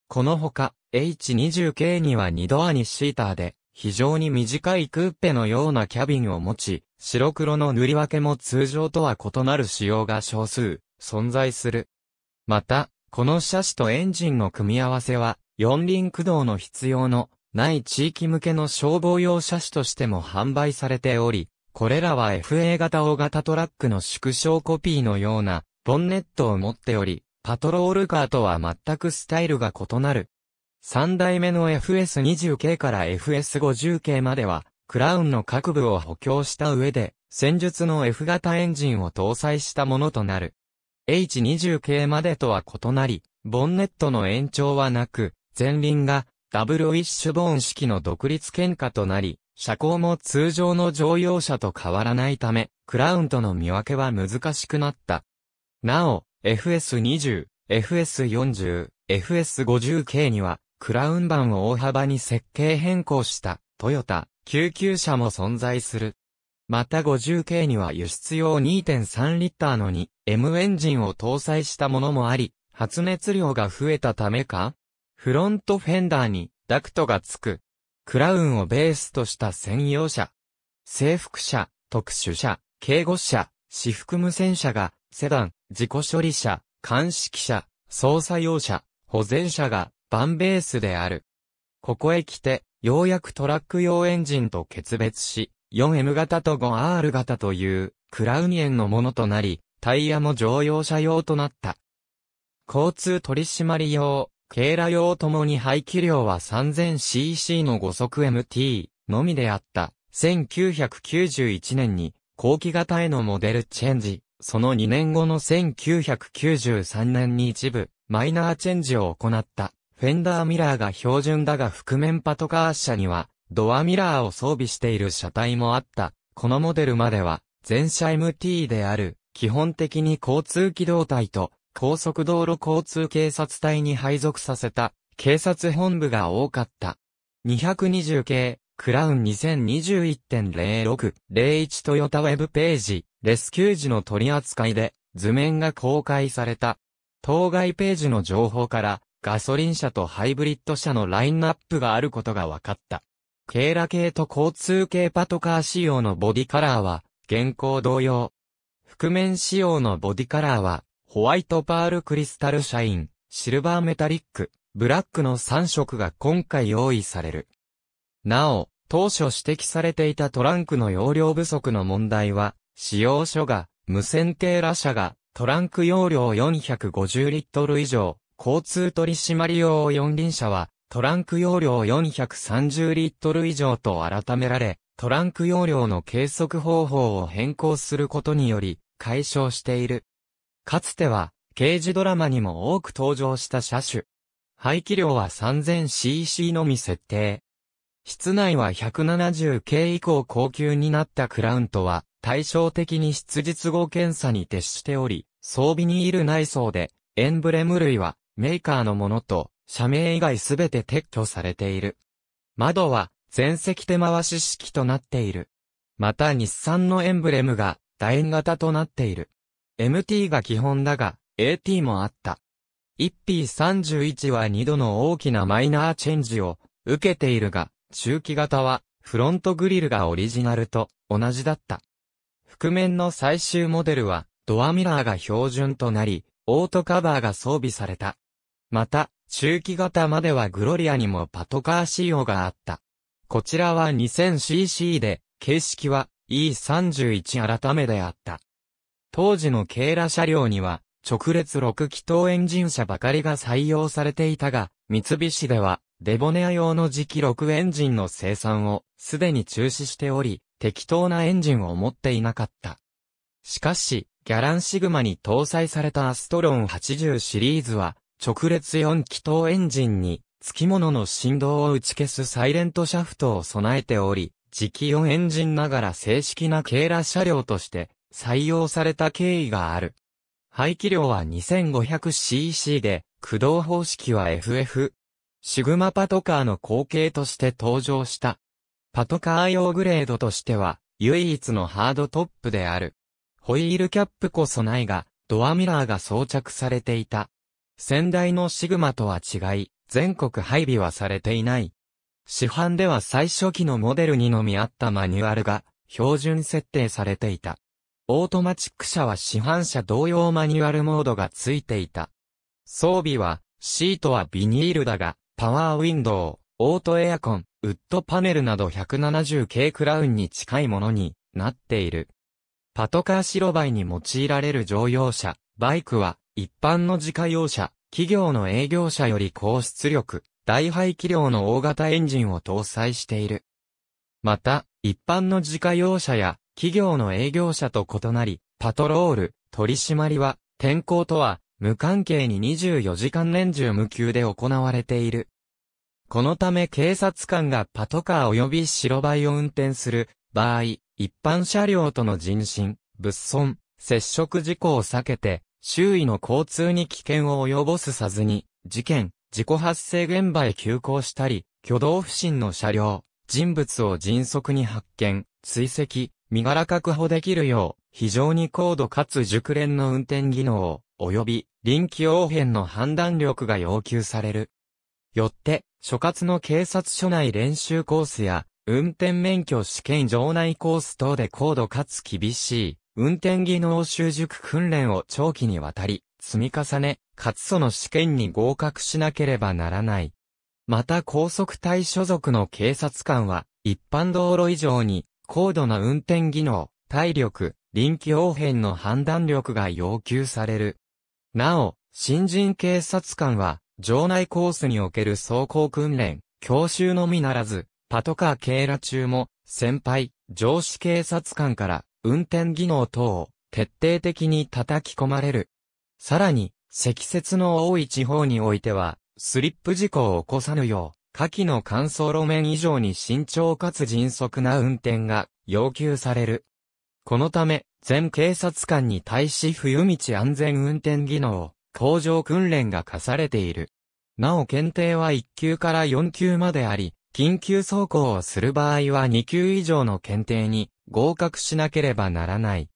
このほか H20K には2ドアにシーターで非常に短いクーペのようなキャビンを持ち、白黒の塗り分けも通常とは異なる仕様が少数存在する。また、この車種とエンジンの組み合わせは、四輪駆動の必要のない地域向けの消防用車種としても販売されており、これらは FA 型大型トラックの縮小コピーのようなボンネットを持っており、パトロールカーとは全くスタイルが異なる。3代目の FS20 系から FS50 系までは、クラウンの各部を補強した上で、戦術の F 型エンジンを搭載したものとなる。H20 系までとは異なり、ボンネットの延長はなく、前輪がダブルウィッシュボーン式の独立喧嘩となり、車高も通常の乗用車と変わらないため、クラウンとの見分けは難しくなった。なお、FS20、FS40、FS50 系には、クラウン版を大幅に設計変更したトヨタ救急車も存在する。また 50K には輸出用2.3リッターの 2M エンジンを搭載したものもあり、発熱量が増えたためかフロントフェンダーにダクトがつく。クラウンをベースとした専用車。制服車、特殊車、警護車、私服無線車が、セダン、自己処理車、鑑識車、操作用車、保全車が、バンベースである。ここへ来て、ようやくトラック用エンジンと決別し、4M 型と 5R 型というクラウニエンのものとなり、タイヤも乗用車用となった。交通取締用、軽ラ用ともに排気量は 3000cc の5速 MT のみであった。1991年に後期型へのモデルチェンジ、その2年後の1993年に一部マイナーチェンジを行った。フェンダーミラーが標準だが覆面パトカー車にはドアミラーを装備している車体もあった。このモデルまでは、全車 MT である、基本的に交通機動隊と、高速道路交通警察隊に配属させた、警察本部が多かった。220系、クラウン2021.0601トヨタウェブページ、レスキュー時の取り扱いで、図面が公開された。当該ページの情報から、ガソリン車とハイブリッド車のラインナップがあることが分かった。警ら系と交通系パトカー仕様のボディカラーは、現行同様。覆面仕様のボディカラーは、ホワイトパールクリスタルシャイン、シルバーメタリック、ブラックの3色が今回用意される。なお、当初指摘されていたトランクの容量不足の問題は、仕様書が、無線警ら車が、トランク容量450リットル以上、交通取締用四輪車は、トランク容量430リットル以上と改められ、トランク容量の計測方法を変更することにより、解消している。かつては、刑事ドラマにも多く登場した車種。排気量は 3000cc のみ設定。室内は170系以降高級になったクラウンとは、対照的に質実合検査に徹しており、装備にいる内装で、エンブレム類は、メーカーのものと、社名以外すべて撤去されている。窓は、全席手回し式となっている。また日産のエンブレムが、楕円型となっている。MT が基本だが、AT もあった。1P31 は2度の大きなマイナーチェンジを受けているが、中期型はフロントグリルがオリジナルと同じだった。覆面の最終モデルはドアミラーが標準となり、オートカバーが装備された。また、中期型まではグロリアにもパトカー仕様があった。こちらは 2000cc で、形式は E31 改めであった。当時のケーラ車両には、直列6気筒エンジン車ばかりが採用されていたが、三菱では、デボネア用の磁気6エンジンの生産をすでに中止しており、適当なエンジンを持っていなかった。しかし、ギャランシグマに搭載されたアストロン80シリーズは、直列4気筒エンジンに、付き物の振動を打ち消すサイレントシャフトを備えており、磁気4エンジンながら正式なケーラ車両として採用された経緯がある。排気量は 2500cc で、駆動方式は FF、シグマパトカーの後継として登場した。パトカー用グレードとしては、唯一のハードトップである。ホイールキャップこそないが、ドアミラーが装着されていた。先代のシグマとは違い、全国配備はされていない。市販では最初期のモデルにのみあったマニュアルが標準設定されていた。オートマチック車は市販車同様マニュアルモードがついていた。装備は、シートはビニールだが、パワーウィンドウ、オートエアコン、ウッドパネルなど170系クラウンに近いものになっている。パトカー白バイに用いられる乗用車、バイクは一般の自家用車、企業の営業車より高出力、大排気量の大型エンジンを搭載している。また、一般の自家用車や企業の営業車と異なり、パトロール、取り締まりは、天候とは無関係に24時間年中無休で行われている。このため警察官がパトカー及び白バイを運転する場合、一般車両との人身、物損、接触事故を避けて、周囲の交通に危険を及ぼさずに、事件、事故発生現場へ急行したり、挙動不審の車両、人物を迅速に発見、追跡、身柄確保できるよう、非常に高度かつ熟練の運転技能、及び臨機応変の判断力が要求される。よって、所轄の警察署内練習コースや、運転免許試験場内コース等で高度かつ厳しい、運転技能習熟訓練を長期にわたり、積み重ね、かつその試験に合格しなければならない。また高速隊所属の警察官は、一般道路以上に、高度な運転技能、体力、臨機応変の判断力が要求される。なお、新人警察官は、場内コースにおける走行訓練、教習のみならず、パトカー警ら中も、先輩、上司警察官から、運転技能等を、徹底的に叩き込まれる。さらに、積雪の多い地方においては、スリップ事故を起こさぬよう、下記の乾燥路面以上に慎重かつ迅速な運転が要求される。このため、全警察官に対し冬道安全運転技能、向上訓練が課されている。なお検定は1級から4級まであり、緊急走行をする場合は2級以上の検定に合格しなければならない。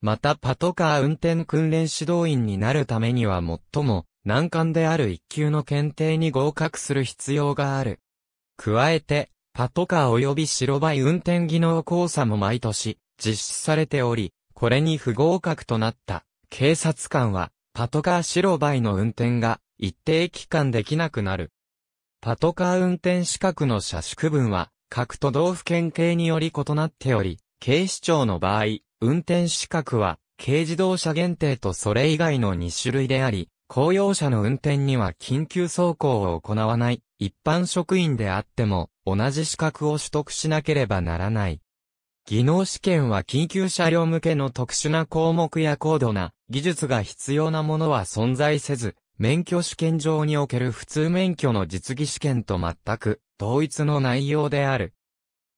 またパトカー運転訓練指導員になるためには最も難関である一級の検定に合格する必要がある。加えて、パトカー及び白バイ運転技能講座も毎年実施されており、これに不合格となった警察官はパトカー白バイの運転が一定期間できなくなる。パトカー運転資格の車種区分は各都道府県警により異なっており、警視庁の場合、運転資格は軽自動車限定とそれ以外の2種類であり、公用車の運転には緊急走行を行わない一般職員であっても同じ資格を取得しなければならない。技能試験は緊急車両向けの特殊な項目や高度な技術が必要なものは存在せず、免許試験場における普通免許の実技試験と全く同一の内容である。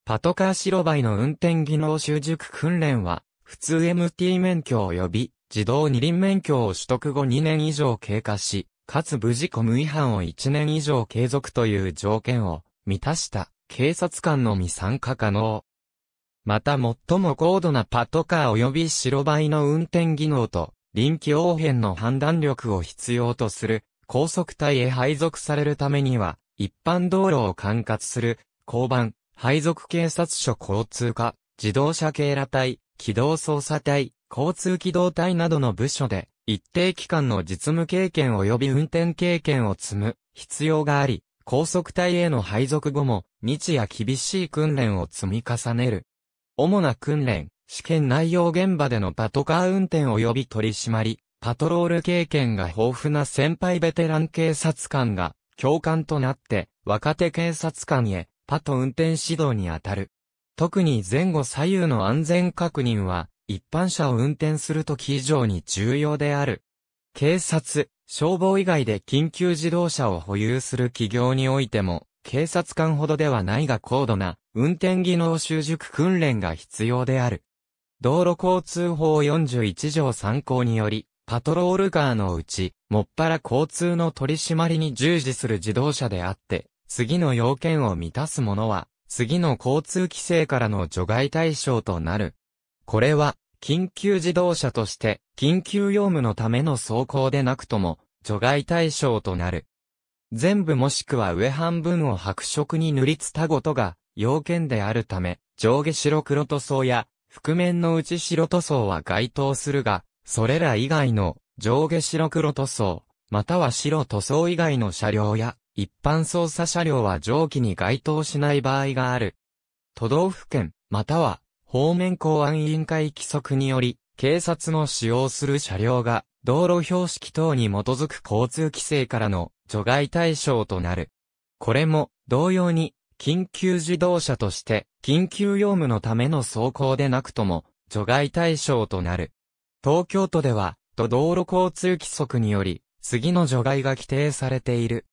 パトカー白バイの運転技能習熟訓練は、普通 MT 免許及び自動二輪免許を取得後2年以上経過し、かつ無事故無違反を1年以上継続という条件を満たした。警察官のみ参加可能。また最も高度なパトカー及び白バイの運転技能と臨機応変の判断力を必要とする。高速隊へ配属されるためには一般道路を管轄する。交番、配属警察署交通課、自動車警ら隊、機動捜査隊、交通機動隊などの部署で一定期間の実務経験及び運転経験を積む必要があり、高速隊への配属後も日夜厳しい訓練を積み重ねる。主な訓練、試験内容現場でのパトカー運転及び取り締まり、パトロール経験が豊富な先輩ベテラン警察官が、教官となって、若手警察官へ、パト運転指導にあたる。特に前後左右の安全確認は、一般車を運転するとき以上に重要である。警察、消防以外で緊急自動車を保有する企業においても、警察官ほどではないが高度な運転技能習熟訓練が必要である。道路交通法41条参考により、パトロールカーのうち、もっぱら交通の取り締まりに従事する自動車であって、次の要件を満たすものは、次の交通規制からの除外対象となる。これは、緊急自動車として、緊急用務のための走行でなくとも、除外対象となる。全部もしくは上半分を白色に塗りつたごとが要件であるため、上下白黒塗装や覆面の内白塗装は該当するが、それら以外の上下白黒塗装、または白塗装以外の車両や一般操作車両は上記に該当しない場合がある。都道府県、または方面公安委員会規則により、警察の使用する車両が道路標識等に基づく交通規制からの除外対象となる。これも、同様に、緊急自動車として、緊急用務のための走行でなくとも、除外対象となる。東京都では、都道路交通規則により、次の除外が規定されている。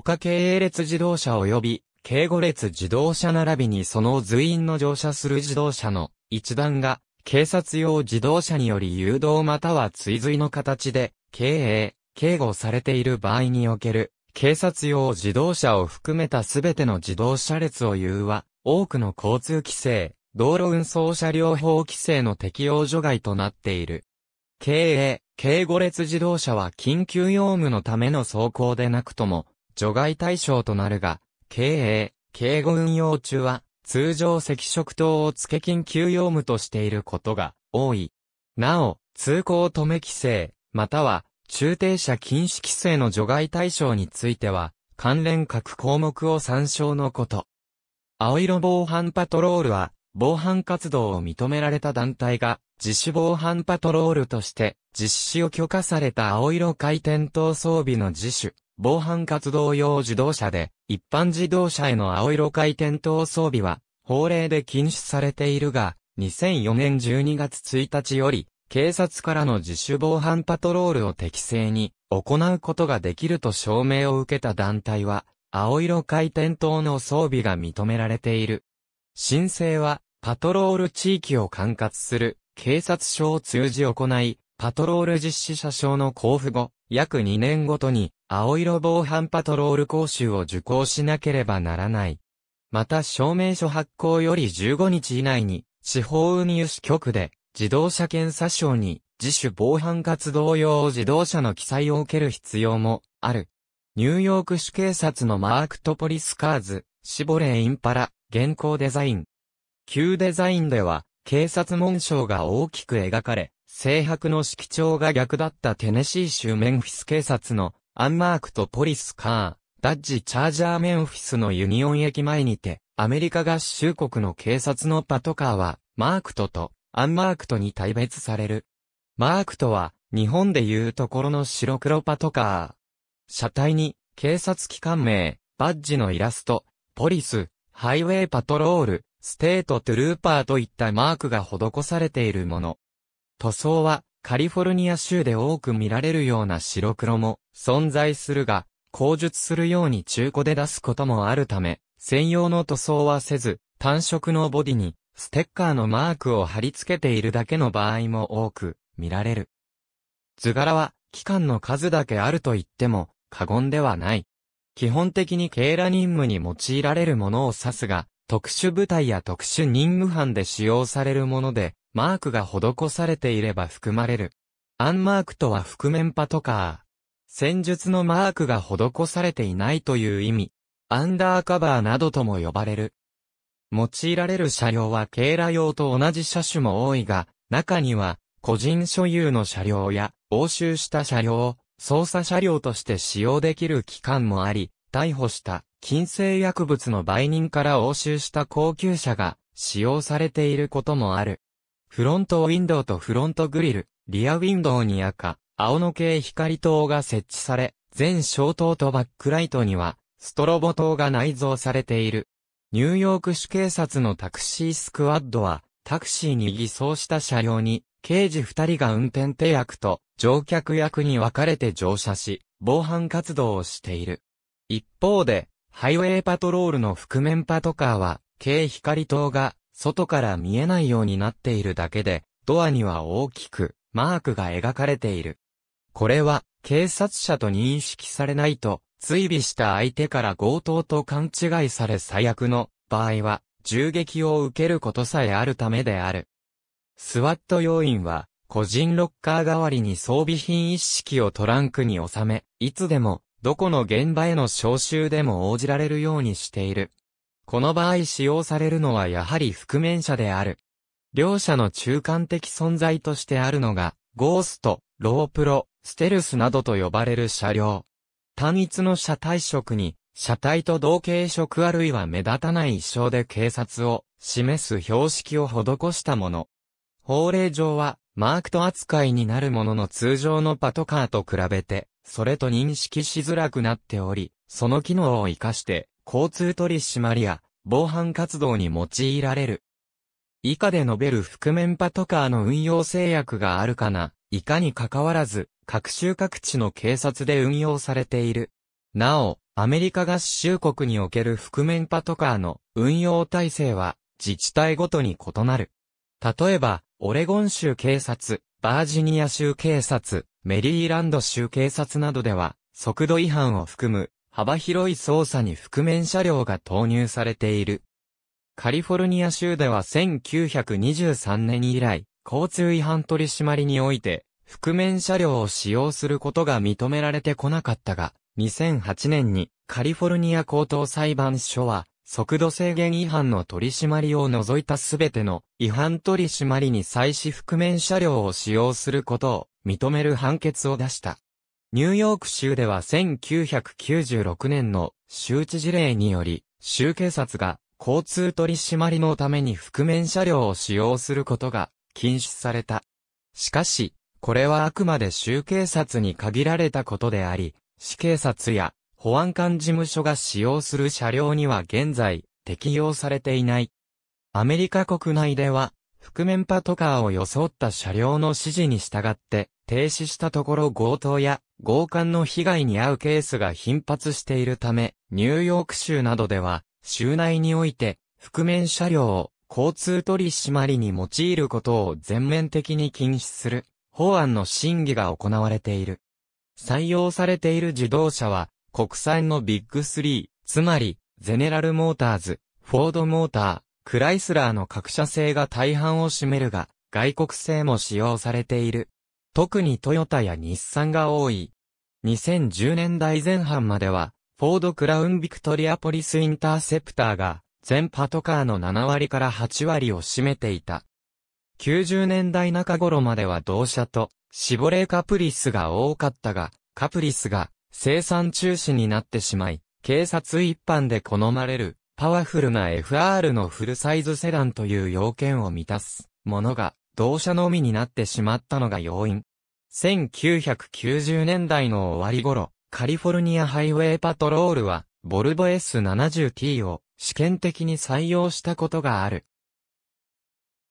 他経営列自動車及び、警護列自動車並びにその随員の乗車する自動車の一段が、警察用自動車により誘導または追随の形で、経営、警護されている場合における、警察用自動車を含めたすべての自動車列を言うは、多くの交通規制、道路運送車両法規制の適用除外となっている。経営、警護列自動車は緊急用務のための走行でなくとも、除外対象となるが、経営、警護運用中は、通常赤色灯を付け緊急用務としていることが多い。なお、通行止め規制、または中停車禁止規制の除外対象については、関連各項目を参照のこと。青色防犯パトロールは、防犯活動を認められた団体が、自主防犯パトロールとして、実施を許可された青色回転灯装備の自主、防犯活動用自動車で、一般自動車への青色回転灯装備は、法令で禁止されているが、2004年12月1日より、警察からの自主防犯パトロールを適正に行うことができると証明を受けた団体は、青色回転灯の装備が認められている。申請は、パトロール地域を管轄する警察署を通じ行い、パトロール実施者証の交付後、約2年ごとに、青色防犯パトロール講習を受講しなければならない。また証明書発行より15日以内に、地方運輸支局で自動車検査証に自主防犯活動用自動車の記載を受ける必要もある。ニューヨーク市警察の Marked Police Cars、シボレーインパラ、現行デザイン。旧デザインでは、警察紋章が大きく描かれ、青白の色調が逆だったテネシー州メンフィス警察の Unmarked Police Car、ダッジチャージャーメンフィスのユニオン駅前にて、アメリカ合衆国の警察のパトカーは、 Marked と Unmarked に大別される。Marked は、日本でいうところの白黒パトカー。車体に、警察機関名、バッジのイラスト、 Police、Highway Patrol、State Trooper といったマークが施されているもの。塗装は、カリフォルニア州で多く見られるような白黒も存在するが、後述するように中古で出すこともあるため、専用の塗装はせず、単色のボディに、ステッカーのマークを貼り付けているだけの場合も多く見られる。図柄は、期間の数だけあると言っても、過言ではない。基本的に警ら任務に用いられるものを指すが、特殊部隊や特殊任務班で使用されるもので、マークが施されていれば含まれる。アンマークとは覆面パトカー。戦術のマークが施されていないという意味。アンダーカバーなどとも呼ばれる。用いられる車両は警ら用と同じ車種も多いが、中には個人所有の車両や押収した車両を、捜査車両として使用できる機関もあり、逮捕した禁制薬物の売人から押収した高級車が使用されていることもある。フロントウィンドウとフロントグリル、リアウィンドウに赤、青の系光灯が設置され、全消灯とバックライトには、ストロボ灯が内蔵されている。ニューヨーク市警察のタクシースクワッドは、タクシーに偽装した車両に、刑事二人が運転手役と乗客役に分かれて乗車し、防犯活動をしている。一方で、ハイウェイパトロールの覆面パトカーは、軽光灯が外から見えないようになっているだけで、ドアには大きくマークが描かれている。これは警察車と認識されないと、追尾した相手から強盗と勘違いされ最悪の場合は銃撃を受けることさえあるためである。スワット要員は、個人ロッカー代わりに装備品一式をトランクに収め、いつでも、どこの現場への招集でも応じられるようにしている。この場合使用されるのはやはり覆面車である。両者の中間的存在としてあるのが、ゴースト、ロープロ、ステルスなどと呼ばれる車両。単一の車体色に、車体と同型色あるいは目立たない衣装で警察を示す標識を施したもの。法令上は、マークと扱いになるものの通常のパトカーと比べて、それと認識しづらくなっており、その機能を活かして、交通取締りや防犯活動に用いられる。以下で述べる覆面パトカーの運用制約があるかな、いかに関わらず、各州各地の警察で運用されている。なお、アメリカ合衆国における覆面パトカーの運用体制は自治体ごとに異なる。例えば、オレゴン州警察、バージニア州警察、メリーランド州警察などでは、速度違反を含む幅広い捜査に覆面車両が投入されている。カリフォルニア州では1923年以来、交通違反取締りにおいて、覆面車両を使用することが認められてこなかったが、2008年にカリフォルニア高等裁判所は、速度制限違反の取締りを除いたすべての違反取締りに際し覆面車両を使用することを認める判決を出した。ニューヨーク州では1996年の州知事令により、州警察が交通取り締まりのために覆面車両を使用することが禁止された。しかし、これはあくまで州警察に限られたことであり、市警察や保安官事務所が使用する車両には現在適用されていない。アメリカ国内では、覆面パトカーを装った車両の指示に従って停止したところ強盗や強姦の被害に遭うケースが頻発しているため、ニューヨーク州などでは、州内において、覆面車両を交通取締りに用いることを全面的に禁止する法案の審議が行われている。採用されている自動車は、国産のビッグ3、つまり、ゼネラルモーターズ、フォードモーター、クライスラーの各社製が大半を占めるが、外国製も使用されている。特にトヨタや日産が多い。2010年代前半までは、フォードクラウンビクトリアポリスインターセプターが、全パトカーの7割から8割を占めていた。90年代中頃までは同社と、シボレーカプリスが多かったが、カプリスが生産中止になってしまい、警察一般で好まれる、パワフルな FR のフルサイズセダンという要件を満たすものが同社のみになってしまったのが要因。1990年代の終わり頃、カリフォルニアハイウェイパトロールは、ボルボ S70T を試験的に採用したことがある。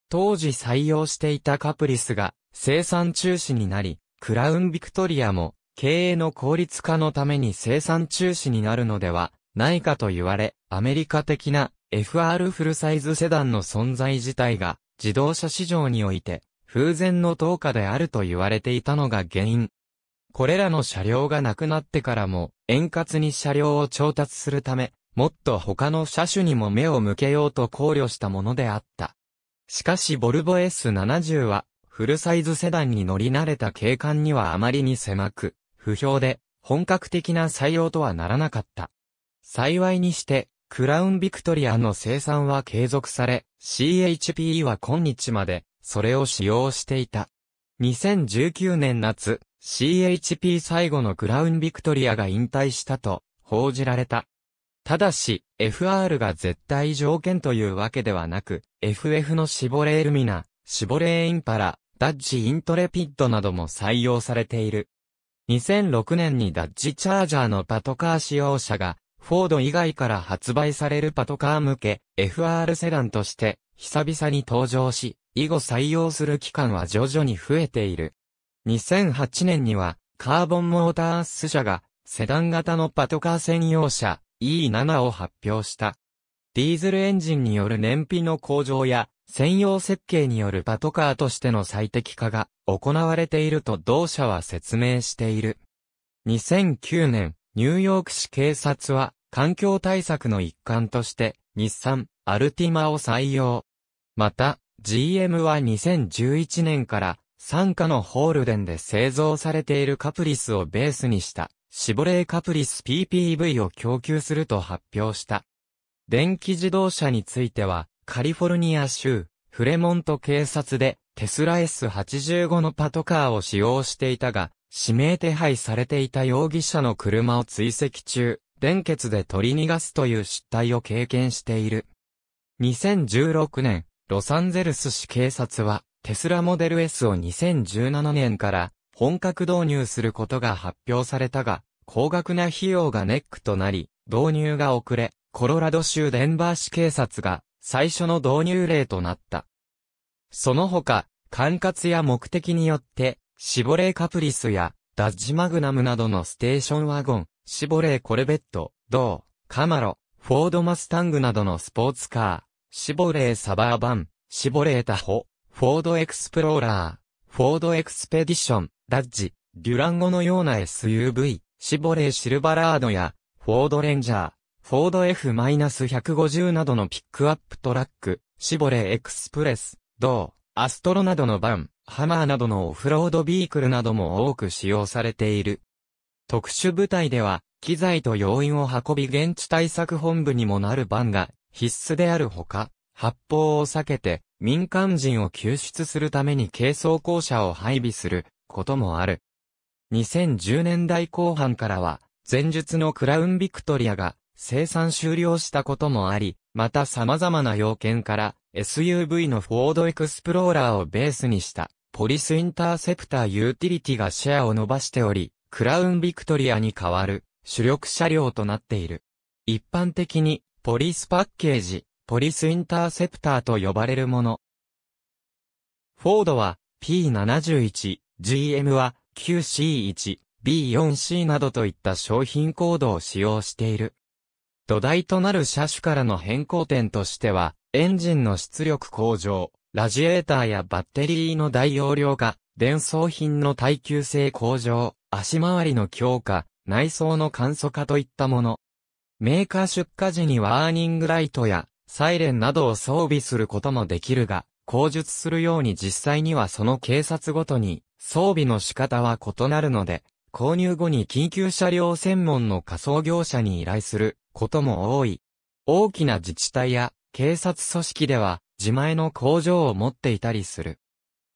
当時採用していたカプリスが生産中止になり、クラウンビクトリアも経営の効率化のために生産中止になるのではないかと言われ、アメリカ的な FR フルサイズセダンの存在自体が自動車市場において風前の投下であると言われていたのが原因。これらの車両がなくなってからも円滑に車両を調達するため、もっと他の車種にも目を向けようと考慮したものであった。しかしボルボ S70 はフルサイズセダンに乗り慣れた景観にはあまりに狭く、不評で本格的な採用とはならなかった。幸いにして、クラウンビクトリアの生産は継続され、CHPE は今日までそれを使用していた。2019年夏、CHP 最後のクラウンビクトリアが引退したと報じられた。ただし、FR が絶対条件というわけではなく、FF のシボレールミナ、シボレーインパラ、ダッジイントレピッドなども採用されている。2006年にダッジチャージャーのパトカー使用車が、フォード以外から発売されるパトカー向け、FR セダンとして、久々に登場し、以後採用する期間は徐々に増えている。2008年には、カーボンモータース社が、セダン型のパトカー専用車 E7 を発表した。ディーゼルエンジンによる燃費の向上や、専用設計によるパトカーとしての最適化が行われていると同社は説明している。2009年、ニューヨーク市警察は環境対策の一環として日産アルティマを採用。また、GM は2011年から参加のホールデンで製造されているカプリスをベースにしたシボレーカプリス PPV を供給すると発表した。電気自動車についてはカリフォルニア州フレモント警察でテスラ S85 のパトカーを使用していたが指名手配されていた容疑者の車を追跡中、電血で取り逃がすという失態を経験している。2016年、ロサンゼルス市警察は、テスラモデル S を2017年から本格導入することが発表されたが、高額な費用がネックとなり、導入が遅れ、コロラド州デンバー市警察が最初の導入例となった。その他、管轄や目的によって、シボレーカプリスやダッジマグナムなどのステーションワゴン、シボレーコルベット、同カマロ、フォードマスタングなどのスポーツカー、シボレーサバーバン、シボレータホ、フォードエクスプローラー、フォードエクスペディション、ダッジ、デュランゴのような SUV、シボレーシルバラードや、フォードレンジャー、フォード F-150 などのピックアップトラック、シボレーエクスプレス、同アストロなどのバン、ハマーなどのオフロードビークルなども多く使用されている。特殊部隊では、機材と要員を運び現地対策本部にもなるバンが必須であるほか、発砲を避けて民間人を救出するために軽装甲車を配備することもある。2010年代後半からは、前述のクラウンビクトリアが生産終了したこともあり、また様々な要件から SUV のフォードエクスプローラーをベースにしたポリスインターセプターユーティリティがシェアを伸ばしており、クラウンビクトリアに代わる主力車両となっている。一般的にポリスパッケージ、ポリスインターセプターと呼ばれるもの。フォードは P71、GM は QC1、B4C などといった商品コードを使用している。土台となる車種からの変更点としては、エンジンの出力向上、ラジエーターやバッテリーの大容量化、伝送品の耐久性向上、足回りの強化、内装の簡素化といったもの。メーカー出荷時にワーニングライトやサイレンなどを装備することもできるが、後述するように実際にはその警察ごとに装備の仕方は異なるので、購入後に緊急車両専門の架装業者に依頼することも多い。大きな自治体や警察組織では自前の工場を持っていたりする。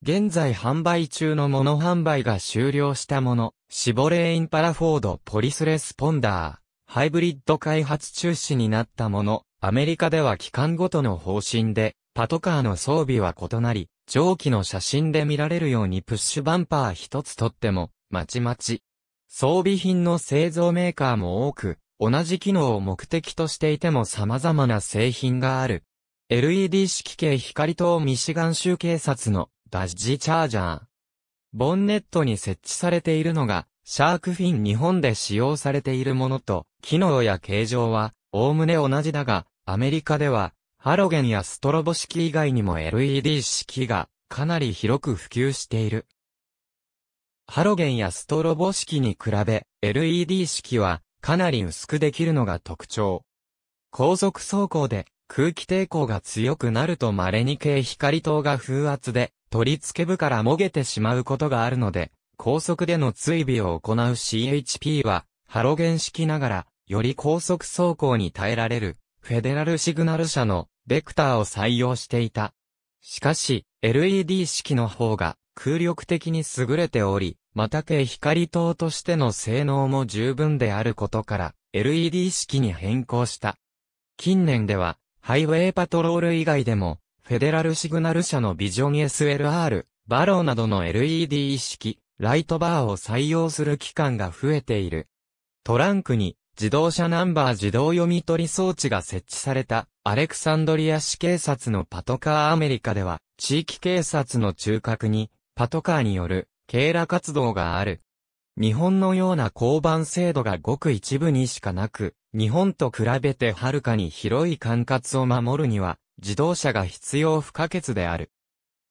現在販売中のもの販売が終了したもの、シボレーインパラフォードポリスレスポンダー、ハイブリッド開発中止になったもの、アメリカでは期間ごとの方針で、パトカーの装備は異なり、上記の写真で見られるようにプッシュバンパー一つとっても、まちまち。装備品の製造メーカーも多く、同じ機能を目的としていても様々な製品がある。LED 式系光灯ミシガン州警察のダッジチャージャー。ボンネットに設置されているのが、シャークフィン日本で使用されているものと、機能や形状は、おおむね同じだが、アメリカでは、ハロゲンやストロボ式以外にも LED 式が、かなり広く普及している。ハロゲンやストロボ式に比べ、LED 式は、かなり薄くできるのが特徴。高速走行で、空気抵抗が強くなると稀に軽光灯が風圧で、取り付け部からもげてしまうことがあるので、高速での追尾を行う CHP は、ハロゲン式ながら、より高速走行に耐えられる、フェデラルシグナル車の、ベクターを採用していた。しかし、LED 式の方が、空力的に優れており、また軽光灯としての性能も十分であることから、LED 式に変更した。近年では、ハイウェイパトロール以外でも、フェデラルシグナル社のビジョン SLR、バローなどの LED 式、ライトバーを採用する機関が増えている。トランクに自動車ナンバー自動読み取り装置が設置されたアレクサンドリア市警察のパトカーアメリカでは地域警察の中核にパトカーによる警ら活動がある。日本のような交番制度がごく一部にしかなく、日本と比べてはるかに広い管轄を守るには自動車が必要不可欠である。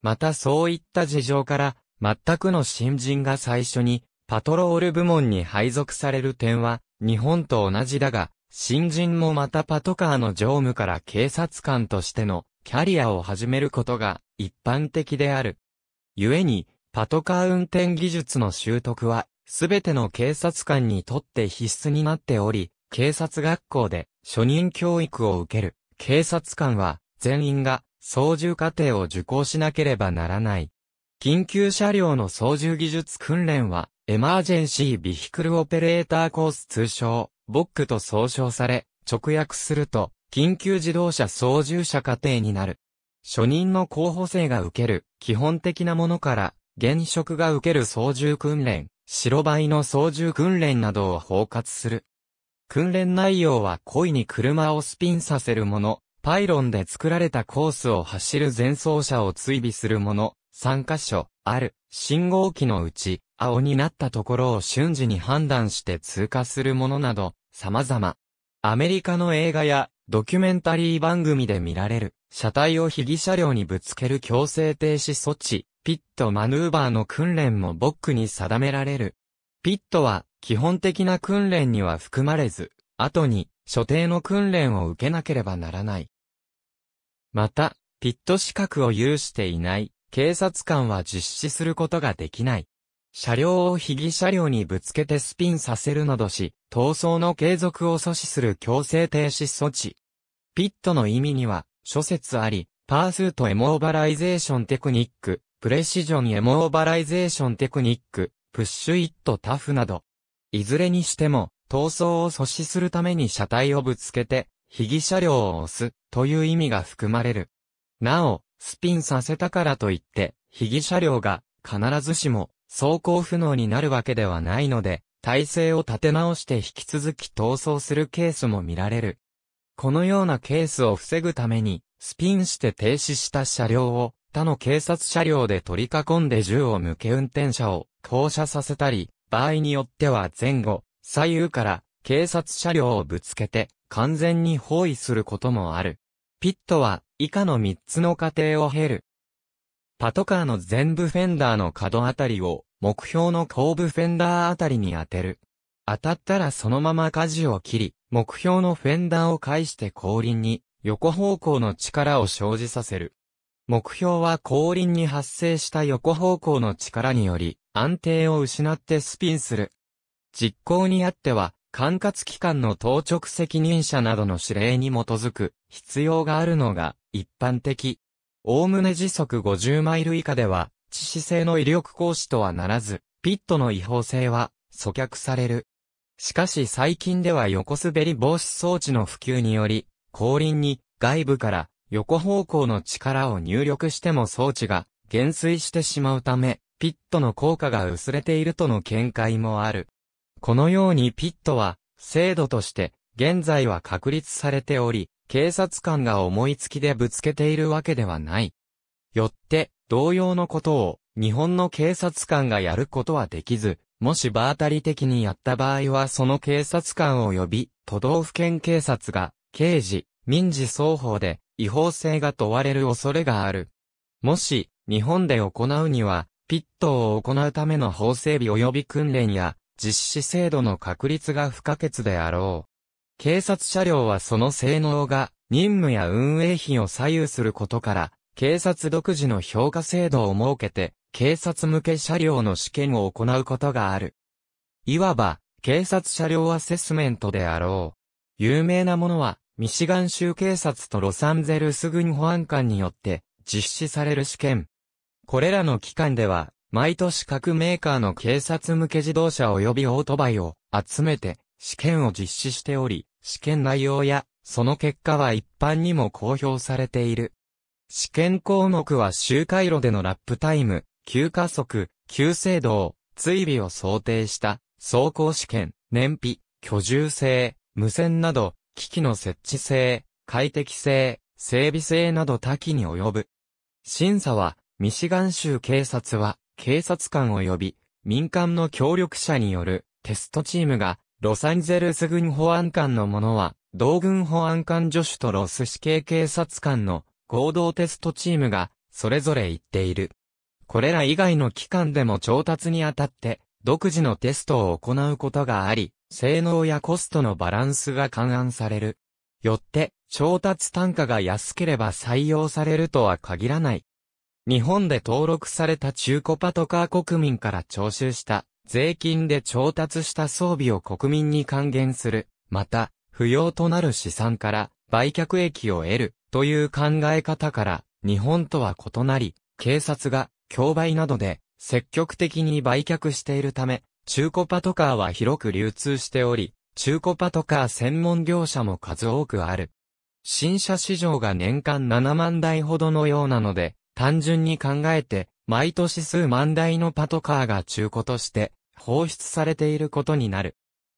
またそういった事情から全くの新人が最初にパトロール部門に配属される点は日本と同じだが、新人もまたパトカーの乗務から警察官としてのキャリアを始めることが一般的である。故に、パトカー運転技術の習得は、すべての警察官にとって必須になっており、警察学校で初任教育を受ける警察官は全員が操縦課程を受講しなければならない。緊急車両の操縦技術訓練は、エマージェンシービヒクルオペレーターコース通称、ボックと総称され、直訳すると、緊急自動車操縦者課程になる。初任の候補生が受ける、基本的なものから、現職が受ける操縦訓練、白バイの操縦訓練などを包括する。訓練内容は故意に車をスピンさせるもの、パイロンで作られたコースを走る前走車を追尾するもの、3箇所、ある、信号機のうち、青になったところを瞬時に判断して通過するものなど、様々。アメリカの映画や、ドキュメンタリー番組で見られる、車体を被疑車両にぶつける強制停止措置、ピットマヌーバーの訓練もボックに定められる。ピットは、基本的な訓練には含まれず、後に、所定の訓練を受けなければならない。また、ピット資格を有していない、警察官は実施することができない。車両を被疑車両にぶつけてスピンさせるなどし、逃走の継続を阻止する強制停止措置。ピットの意味には、諸説あり、 Pursuit Immobilization Technique、 Precision Immobilization Technique、 Push It Tough など。いずれにしても、逃走を阻止するために車体をぶつけて、被疑車両を押す、という意味が含まれる。なお、スピンさせたからといって、被疑車両が必ずしも走行不能になるわけではないので、体勢を立て直して引き続き逃走するケースも見られる。このようなケースを防ぐために、スピンして停止した車両を他の警察車両で取り囲んで銃を向け運転者を降車させたり、場合によっては前後、左右から警察車両をぶつけて完全に包囲することもある。ピットは以下の3つの過程を経る。パトカーの全部フェンダーの角あたりを目標の後部フェンダーあたりに当てる。当たったらそのまま舵を切り、目標のフェンダーを介して後輪に横方向の力を生じさせる。目標は後輪に発生した横方向の力により、安定を失ってスピンする。実行にあっては、管轄機関の当直責任者などの指令に基づく必要があるのが一般的。おおむね時速50マイル以下では、致死性の威力行使とはならず、ピットの違法性は阻却される。しかし最近では横滑り防止装置の普及により、後輪に外部から横方向の力を入力しても装置が減衰してしまうため、ピットの効果が薄れているとの見解もある。このようにピットは、制度として、現在は確立されており、警察官が思いつきでぶつけているわけではない。よって、同様のことを、日本の警察官がやることはできず、もし場当たり的にやった場合はその警察官を呼び、都道府県警察が、刑事、民事双方で、違法性が問われる恐れがある。もし、日本で行うには、ピットを行うための法整備及び訓練や、実施制度の確立が不可欠であろう。警察車両はその性能が、任務や運営費を左右することから、警察独自の評価制度を設けて、警察向け車両の試験を行うことがある。いわば、警察車両アセスメントであろう。有名なものは、ミシガン州警察とロサンゼルス軍保安官によって実施される試験。これらの機関では、毎年各メーカーの警察向け自動車及びオートバイを集めて試験を実施しており、試験内容やその結果は一般にも公表されている。試験項目は周回路でのラップタイム、急加速、急制動、追尾を想定した走行試験、燃費、居住性、無線など機器の設置性、快適性、整備性など多岐に及ぶ。審査は、ミシガン州警察は、警察官及び、民間の協力者によるテストチームが、ロサンゼルス軍保安官のものは、同軍保安官助手とロス市警警察官の合同テストチームが、それぞれ言っている。これら以外の機関でも調達にあたって、独自のテストを行うことがあり、性能やコストのバランスが勘案される。よって、調達単価が安ければ採用されるとは限らない。日本で登録された中古パトカー国民から徴収した税金で調達した装備を国民に還元する。また、不要となる資産から売却益を得るという考え方から日本とは異なり、警察が競売などで積極的に売却しているため、中古パトカーは広く流通しており、中古パトカー専門業者も数多くある。新車市場が年間7万台ほどのようなので、単純に考えて、毎年数万台のパトカーが中古として放出されていることになる。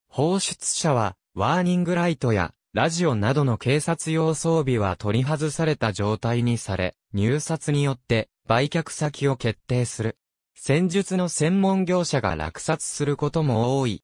放出車は、ワーニングライトやラジオなどの警察用装備は取り外された状態にされ、入札によって売却先を決定する。戦術の専門業者が落札することも多い。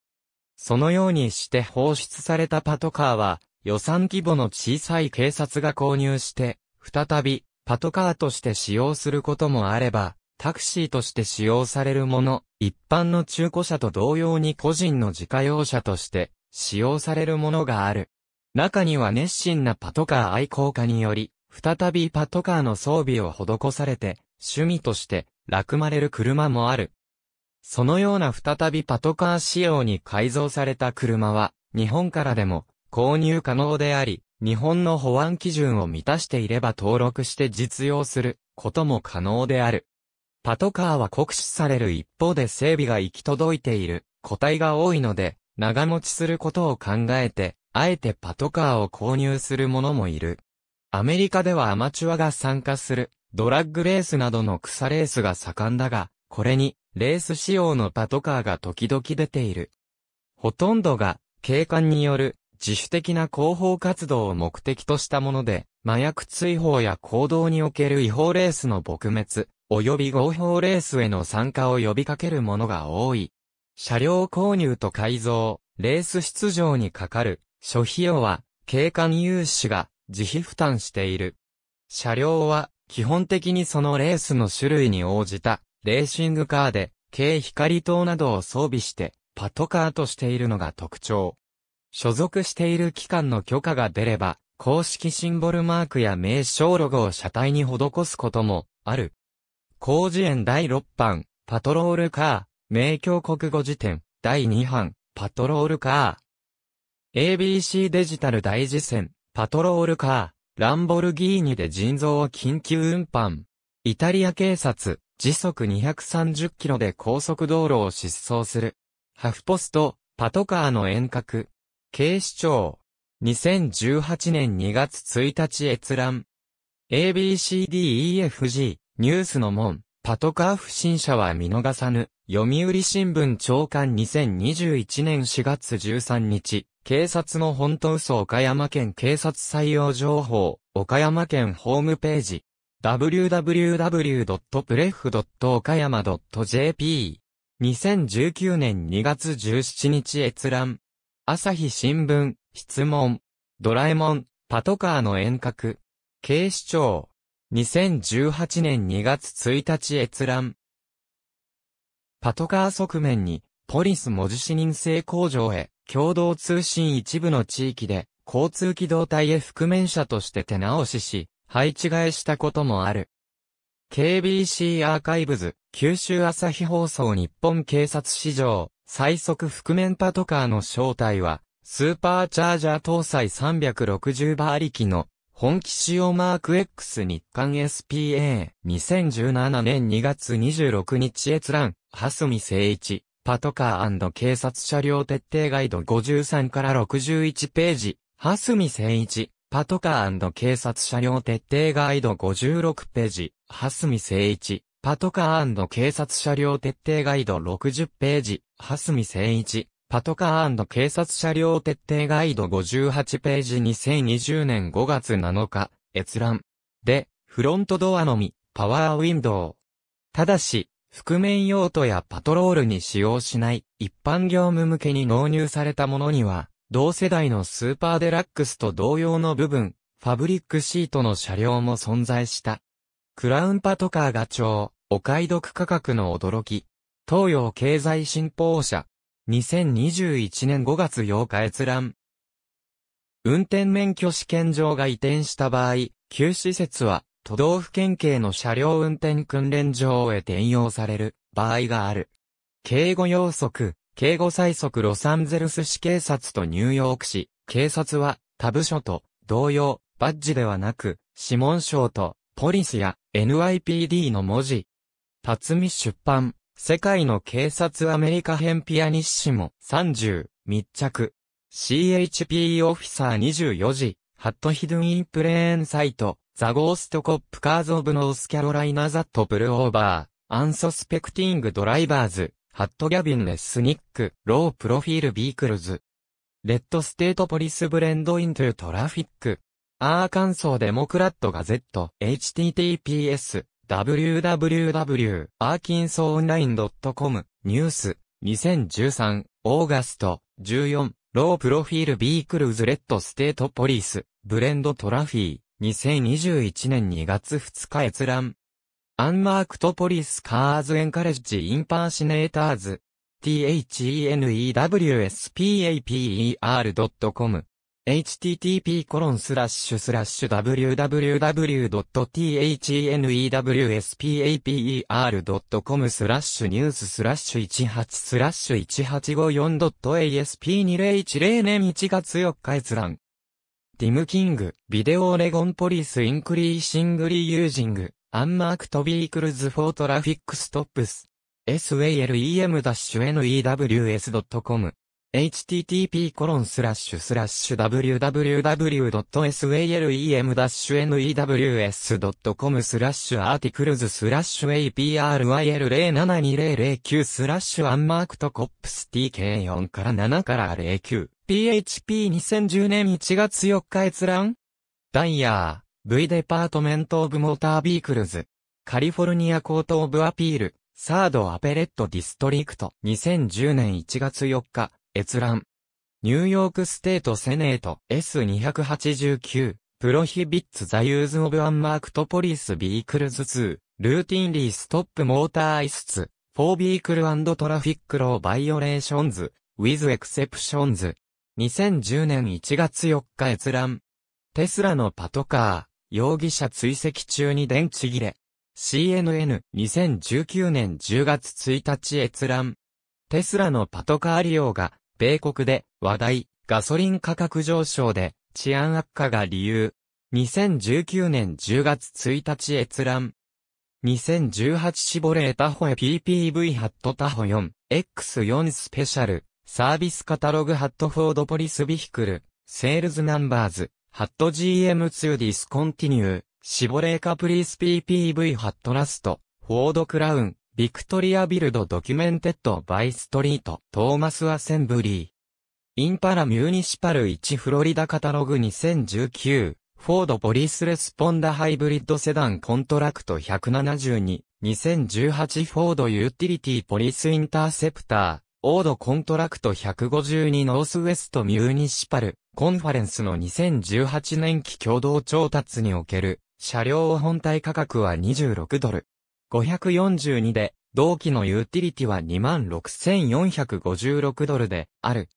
そのようにして放出されたパトカーは、予算規模の小さい警察が購入して、再び、パトカーとして使用することもあれば、タクシーとして使用されるもの、一般の中古車と同様に個人の自家用車として使用されるものがある。中には熱心なパトカー愛好家により、再びパトカーの装備を施されて、趣味として楽まれる車もある。そのような再びパトカー仕様に改造された車は、日本からでも購入可能であり、日本の保安基準を満たしていれば登録して実用することも可能である。パトカーは酷使される一方で整備が行き届いている個体が多いので、長持ちすることを考えて、あえてパトカーを購入する者もいる。アメリカではアマチュアが参加するドラッグレースなどの草レースが盛んだが、これに、レース仕様のパトカーが時々出ている。ほとんどが、警官による、自主的な広報活動を目的としたもので、麻薬追放や行動における違法レースの撲滅、及び合法レースへの参加を呼びかけるものが多い。車両購入と改造、レース出場にかかる、諸費用は、警官有志が自費負担している。車両は、基本的にそのレースの種類に応じた、レーシングカーで、軽光灯などを装備して、パトカーとしているのが特徴。所属している機関の許可が出れば、公式シンボルマークや名称ロゴを車体に施すこともある。広辞苑第6版、パトロールカー、名教国語辞典、第2版、パトロールカー。ABC デジタル大事戦、パトロールカー、ランボルギーニで腎臓を緊急運搬。イタリア警察、時速230キロで高速道路を疾走する。ハフポスト、パトカーの遠隔。警視庁。2018年2月1日閲覧。ABCDEFG、ニュースの門、パトカー不審者は見逃さぬ。読売新聞長官2021年4月13日、警察の本当嘘岡山県警察採用情報、岡山県ホームページ、www.pref.okayama.jp。2019年2月17日閲覧。朝日新聞、質問。ドラえもん、パトカーの遠隔。警視庁。2018年2月1日閲覧。パトカー側面に、ポリス文字視認性工場へ、共同通信一部の地域で、交通機動隊へ覆面者として手直しし、配置換えしたこともある。KBC アーカイブズ、九州朝日放送日本警察史上、最速覆面パトカーの正体は、スーパーチャージャー搭載360馬力の本気仕様マーク X 日韓 SPA、2017年2月26日閲覧、蓮見誠一、パトカー警察車両徹底ガイド53から61ページ、蓮見誠一、パトカー警察車両徹底ガイド56ページ、蓮見誠一、パトカー警察車両徹底ガイド60ページ、蓮見誠一、パトカー警察車両徹底ガイド58ページ2020年5月7日、閲覧。で、フロントドアのみ、パワーウィンドウ。ただし、覆面用途やパトロールに使用しない一般業務向けに納入されたものには、同世代のスーパーデラックスと同様の部分、ファブリックシートの車両も存在した。クラウンパトカーが超、お買い得価格の驚き。東洋経済新報社。2021年5月8日閲覧。運転免許試験場が移転した場合、旧施設は都道府県警の車両運転訓練場へ転用される場合がある。警護要則、警護最速ロサンゼルス市警察とニューヨーク市、警察は他部署と同様、バッジではなく、指紋章とポリスや NYPD の文字。辰巳出版。世界の警察アメリカ編ピアニッシモ30密着。CHP オフィサー24時。ハットヒドゥンインプレーンサイト。ザゴーストコップカーズオブノースキャロライナザットプルオーバー。アンソスペクティングドライバーズ。ハットギャビンレスニック。ロープロフィールビークルズ。レッドステートポリスブレンドイントゥトラフィック。アーカンソーデモクラットガゼット。https www.arkinsonline.com ニュース2013オーガスト14ロープロフィールビークルズレッドステートポリスブレンドトラフィー2021年2月2日閲覧。 unmarked police cars encourage impersonators thenewspaper.com http://www.thenewspaper.com slash news slash 18スラッシュ 1854.asp2010 年1月4日閲覧。ティム・キング、 video Oregon police increasingly using、unmarked vehicles for traffic stops。salem-news.com http://www.salem-news.com slash articles slash APRIL072009 slash unmarked cops TK4 から7から09 PHP2010 年1月4日閲覧ダイヤー V デパートメントオブモータービークルズ。カリフォルニアコートオブアピール。サードアペレットディストリクト。2010年1月4日閲覧。 New York State Senate S289 prohibits the use of unmarked police vehicles to routinely stop motorists for vehicle traffic law violations with exceptions 2010年1月4日閲覧テスラのパトカー、容疑者追跡中に電池切れ。CNN2019 年10月1日閲覧。テスラのパトカー利用が、米国で話題、ガソリン価格上昇で、治安悪化が理由。2019年10月1日閲覧。2018シボレータホエ PPV ハットタホ 4X4 スペシャル。サービスカタログハットフォードポリスビヒクル。セールズナンバーズ。ハット GM2 ディスコンティニュー。シボレーカプリース PPV ハットラスト。フォードクラウン。ビクトリアビルドドキュメンテッドバイストリートトーマスアセンブリーインパラミューニシパル1フロリダカタログ2019フォードポリスレスポンダハイブリッドセダンコントラクト172、2018フォードユーティリティポリスインターセプター、オードコントラクト152ノースウェストミューニシパル、コンファレンスの2018年期共同調達における、車両本体価格は26ドル。542で、同期のユーティリティは26,456ドルで、ある。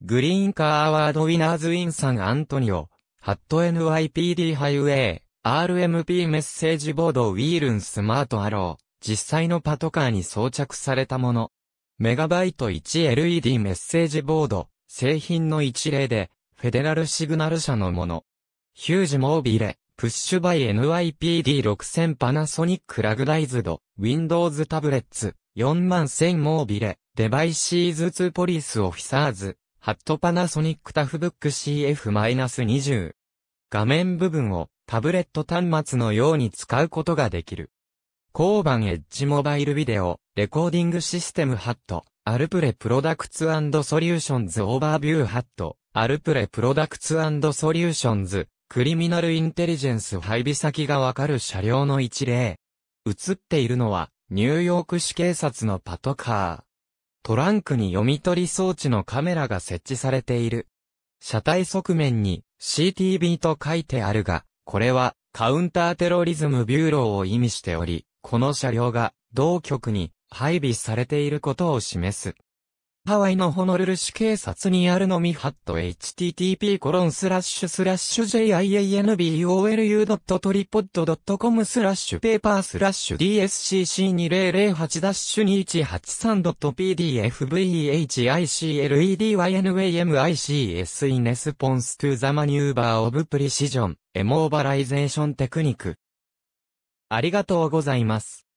グリーンカーアワードウィナーズウィンサンアントニオ、ハット NYPD ハイウェイ、RMP メッセージボードウィールンスマートアロー、実際のパトカーに装着されたもの。メガバイト 1LED メッセージボード、製品の一例で、フェデラルシグナル社のもの。ヒュージモービレ、プッシュバイ NYPD6000 パナソニックラグダイズド、Windows タブレッツ、41000モービレ、デバイシーズ2ポリスオフィサーズ、ハットパナソニックタフブック CF-20。画面部分をタブレット端末のように使うことができる。 COBAN Edge mobile video、recording system hat、ALPR products solutions overview hat、ALPR products solutions、criminal intelligence 配備先がわかる車両の一例。映っているのは、ニューヨーク市警察のパトカー。トランクに読み取り装置のカメラが設置されている。車体側面に CTV と書いてあるが、これはカウンターテロリズムビューローを意味しており、この車両が同局に配備されていることを示す。ハワイのホノルル市警察にあるのみハット http コロンスラッシュスラッシュ jianbolu.tripod.com スラッシュペーパースラッシュ dscc2008-2183.pdfvehicledynamics in response to the maneuver of precision, immobilization technique ありがとうございます。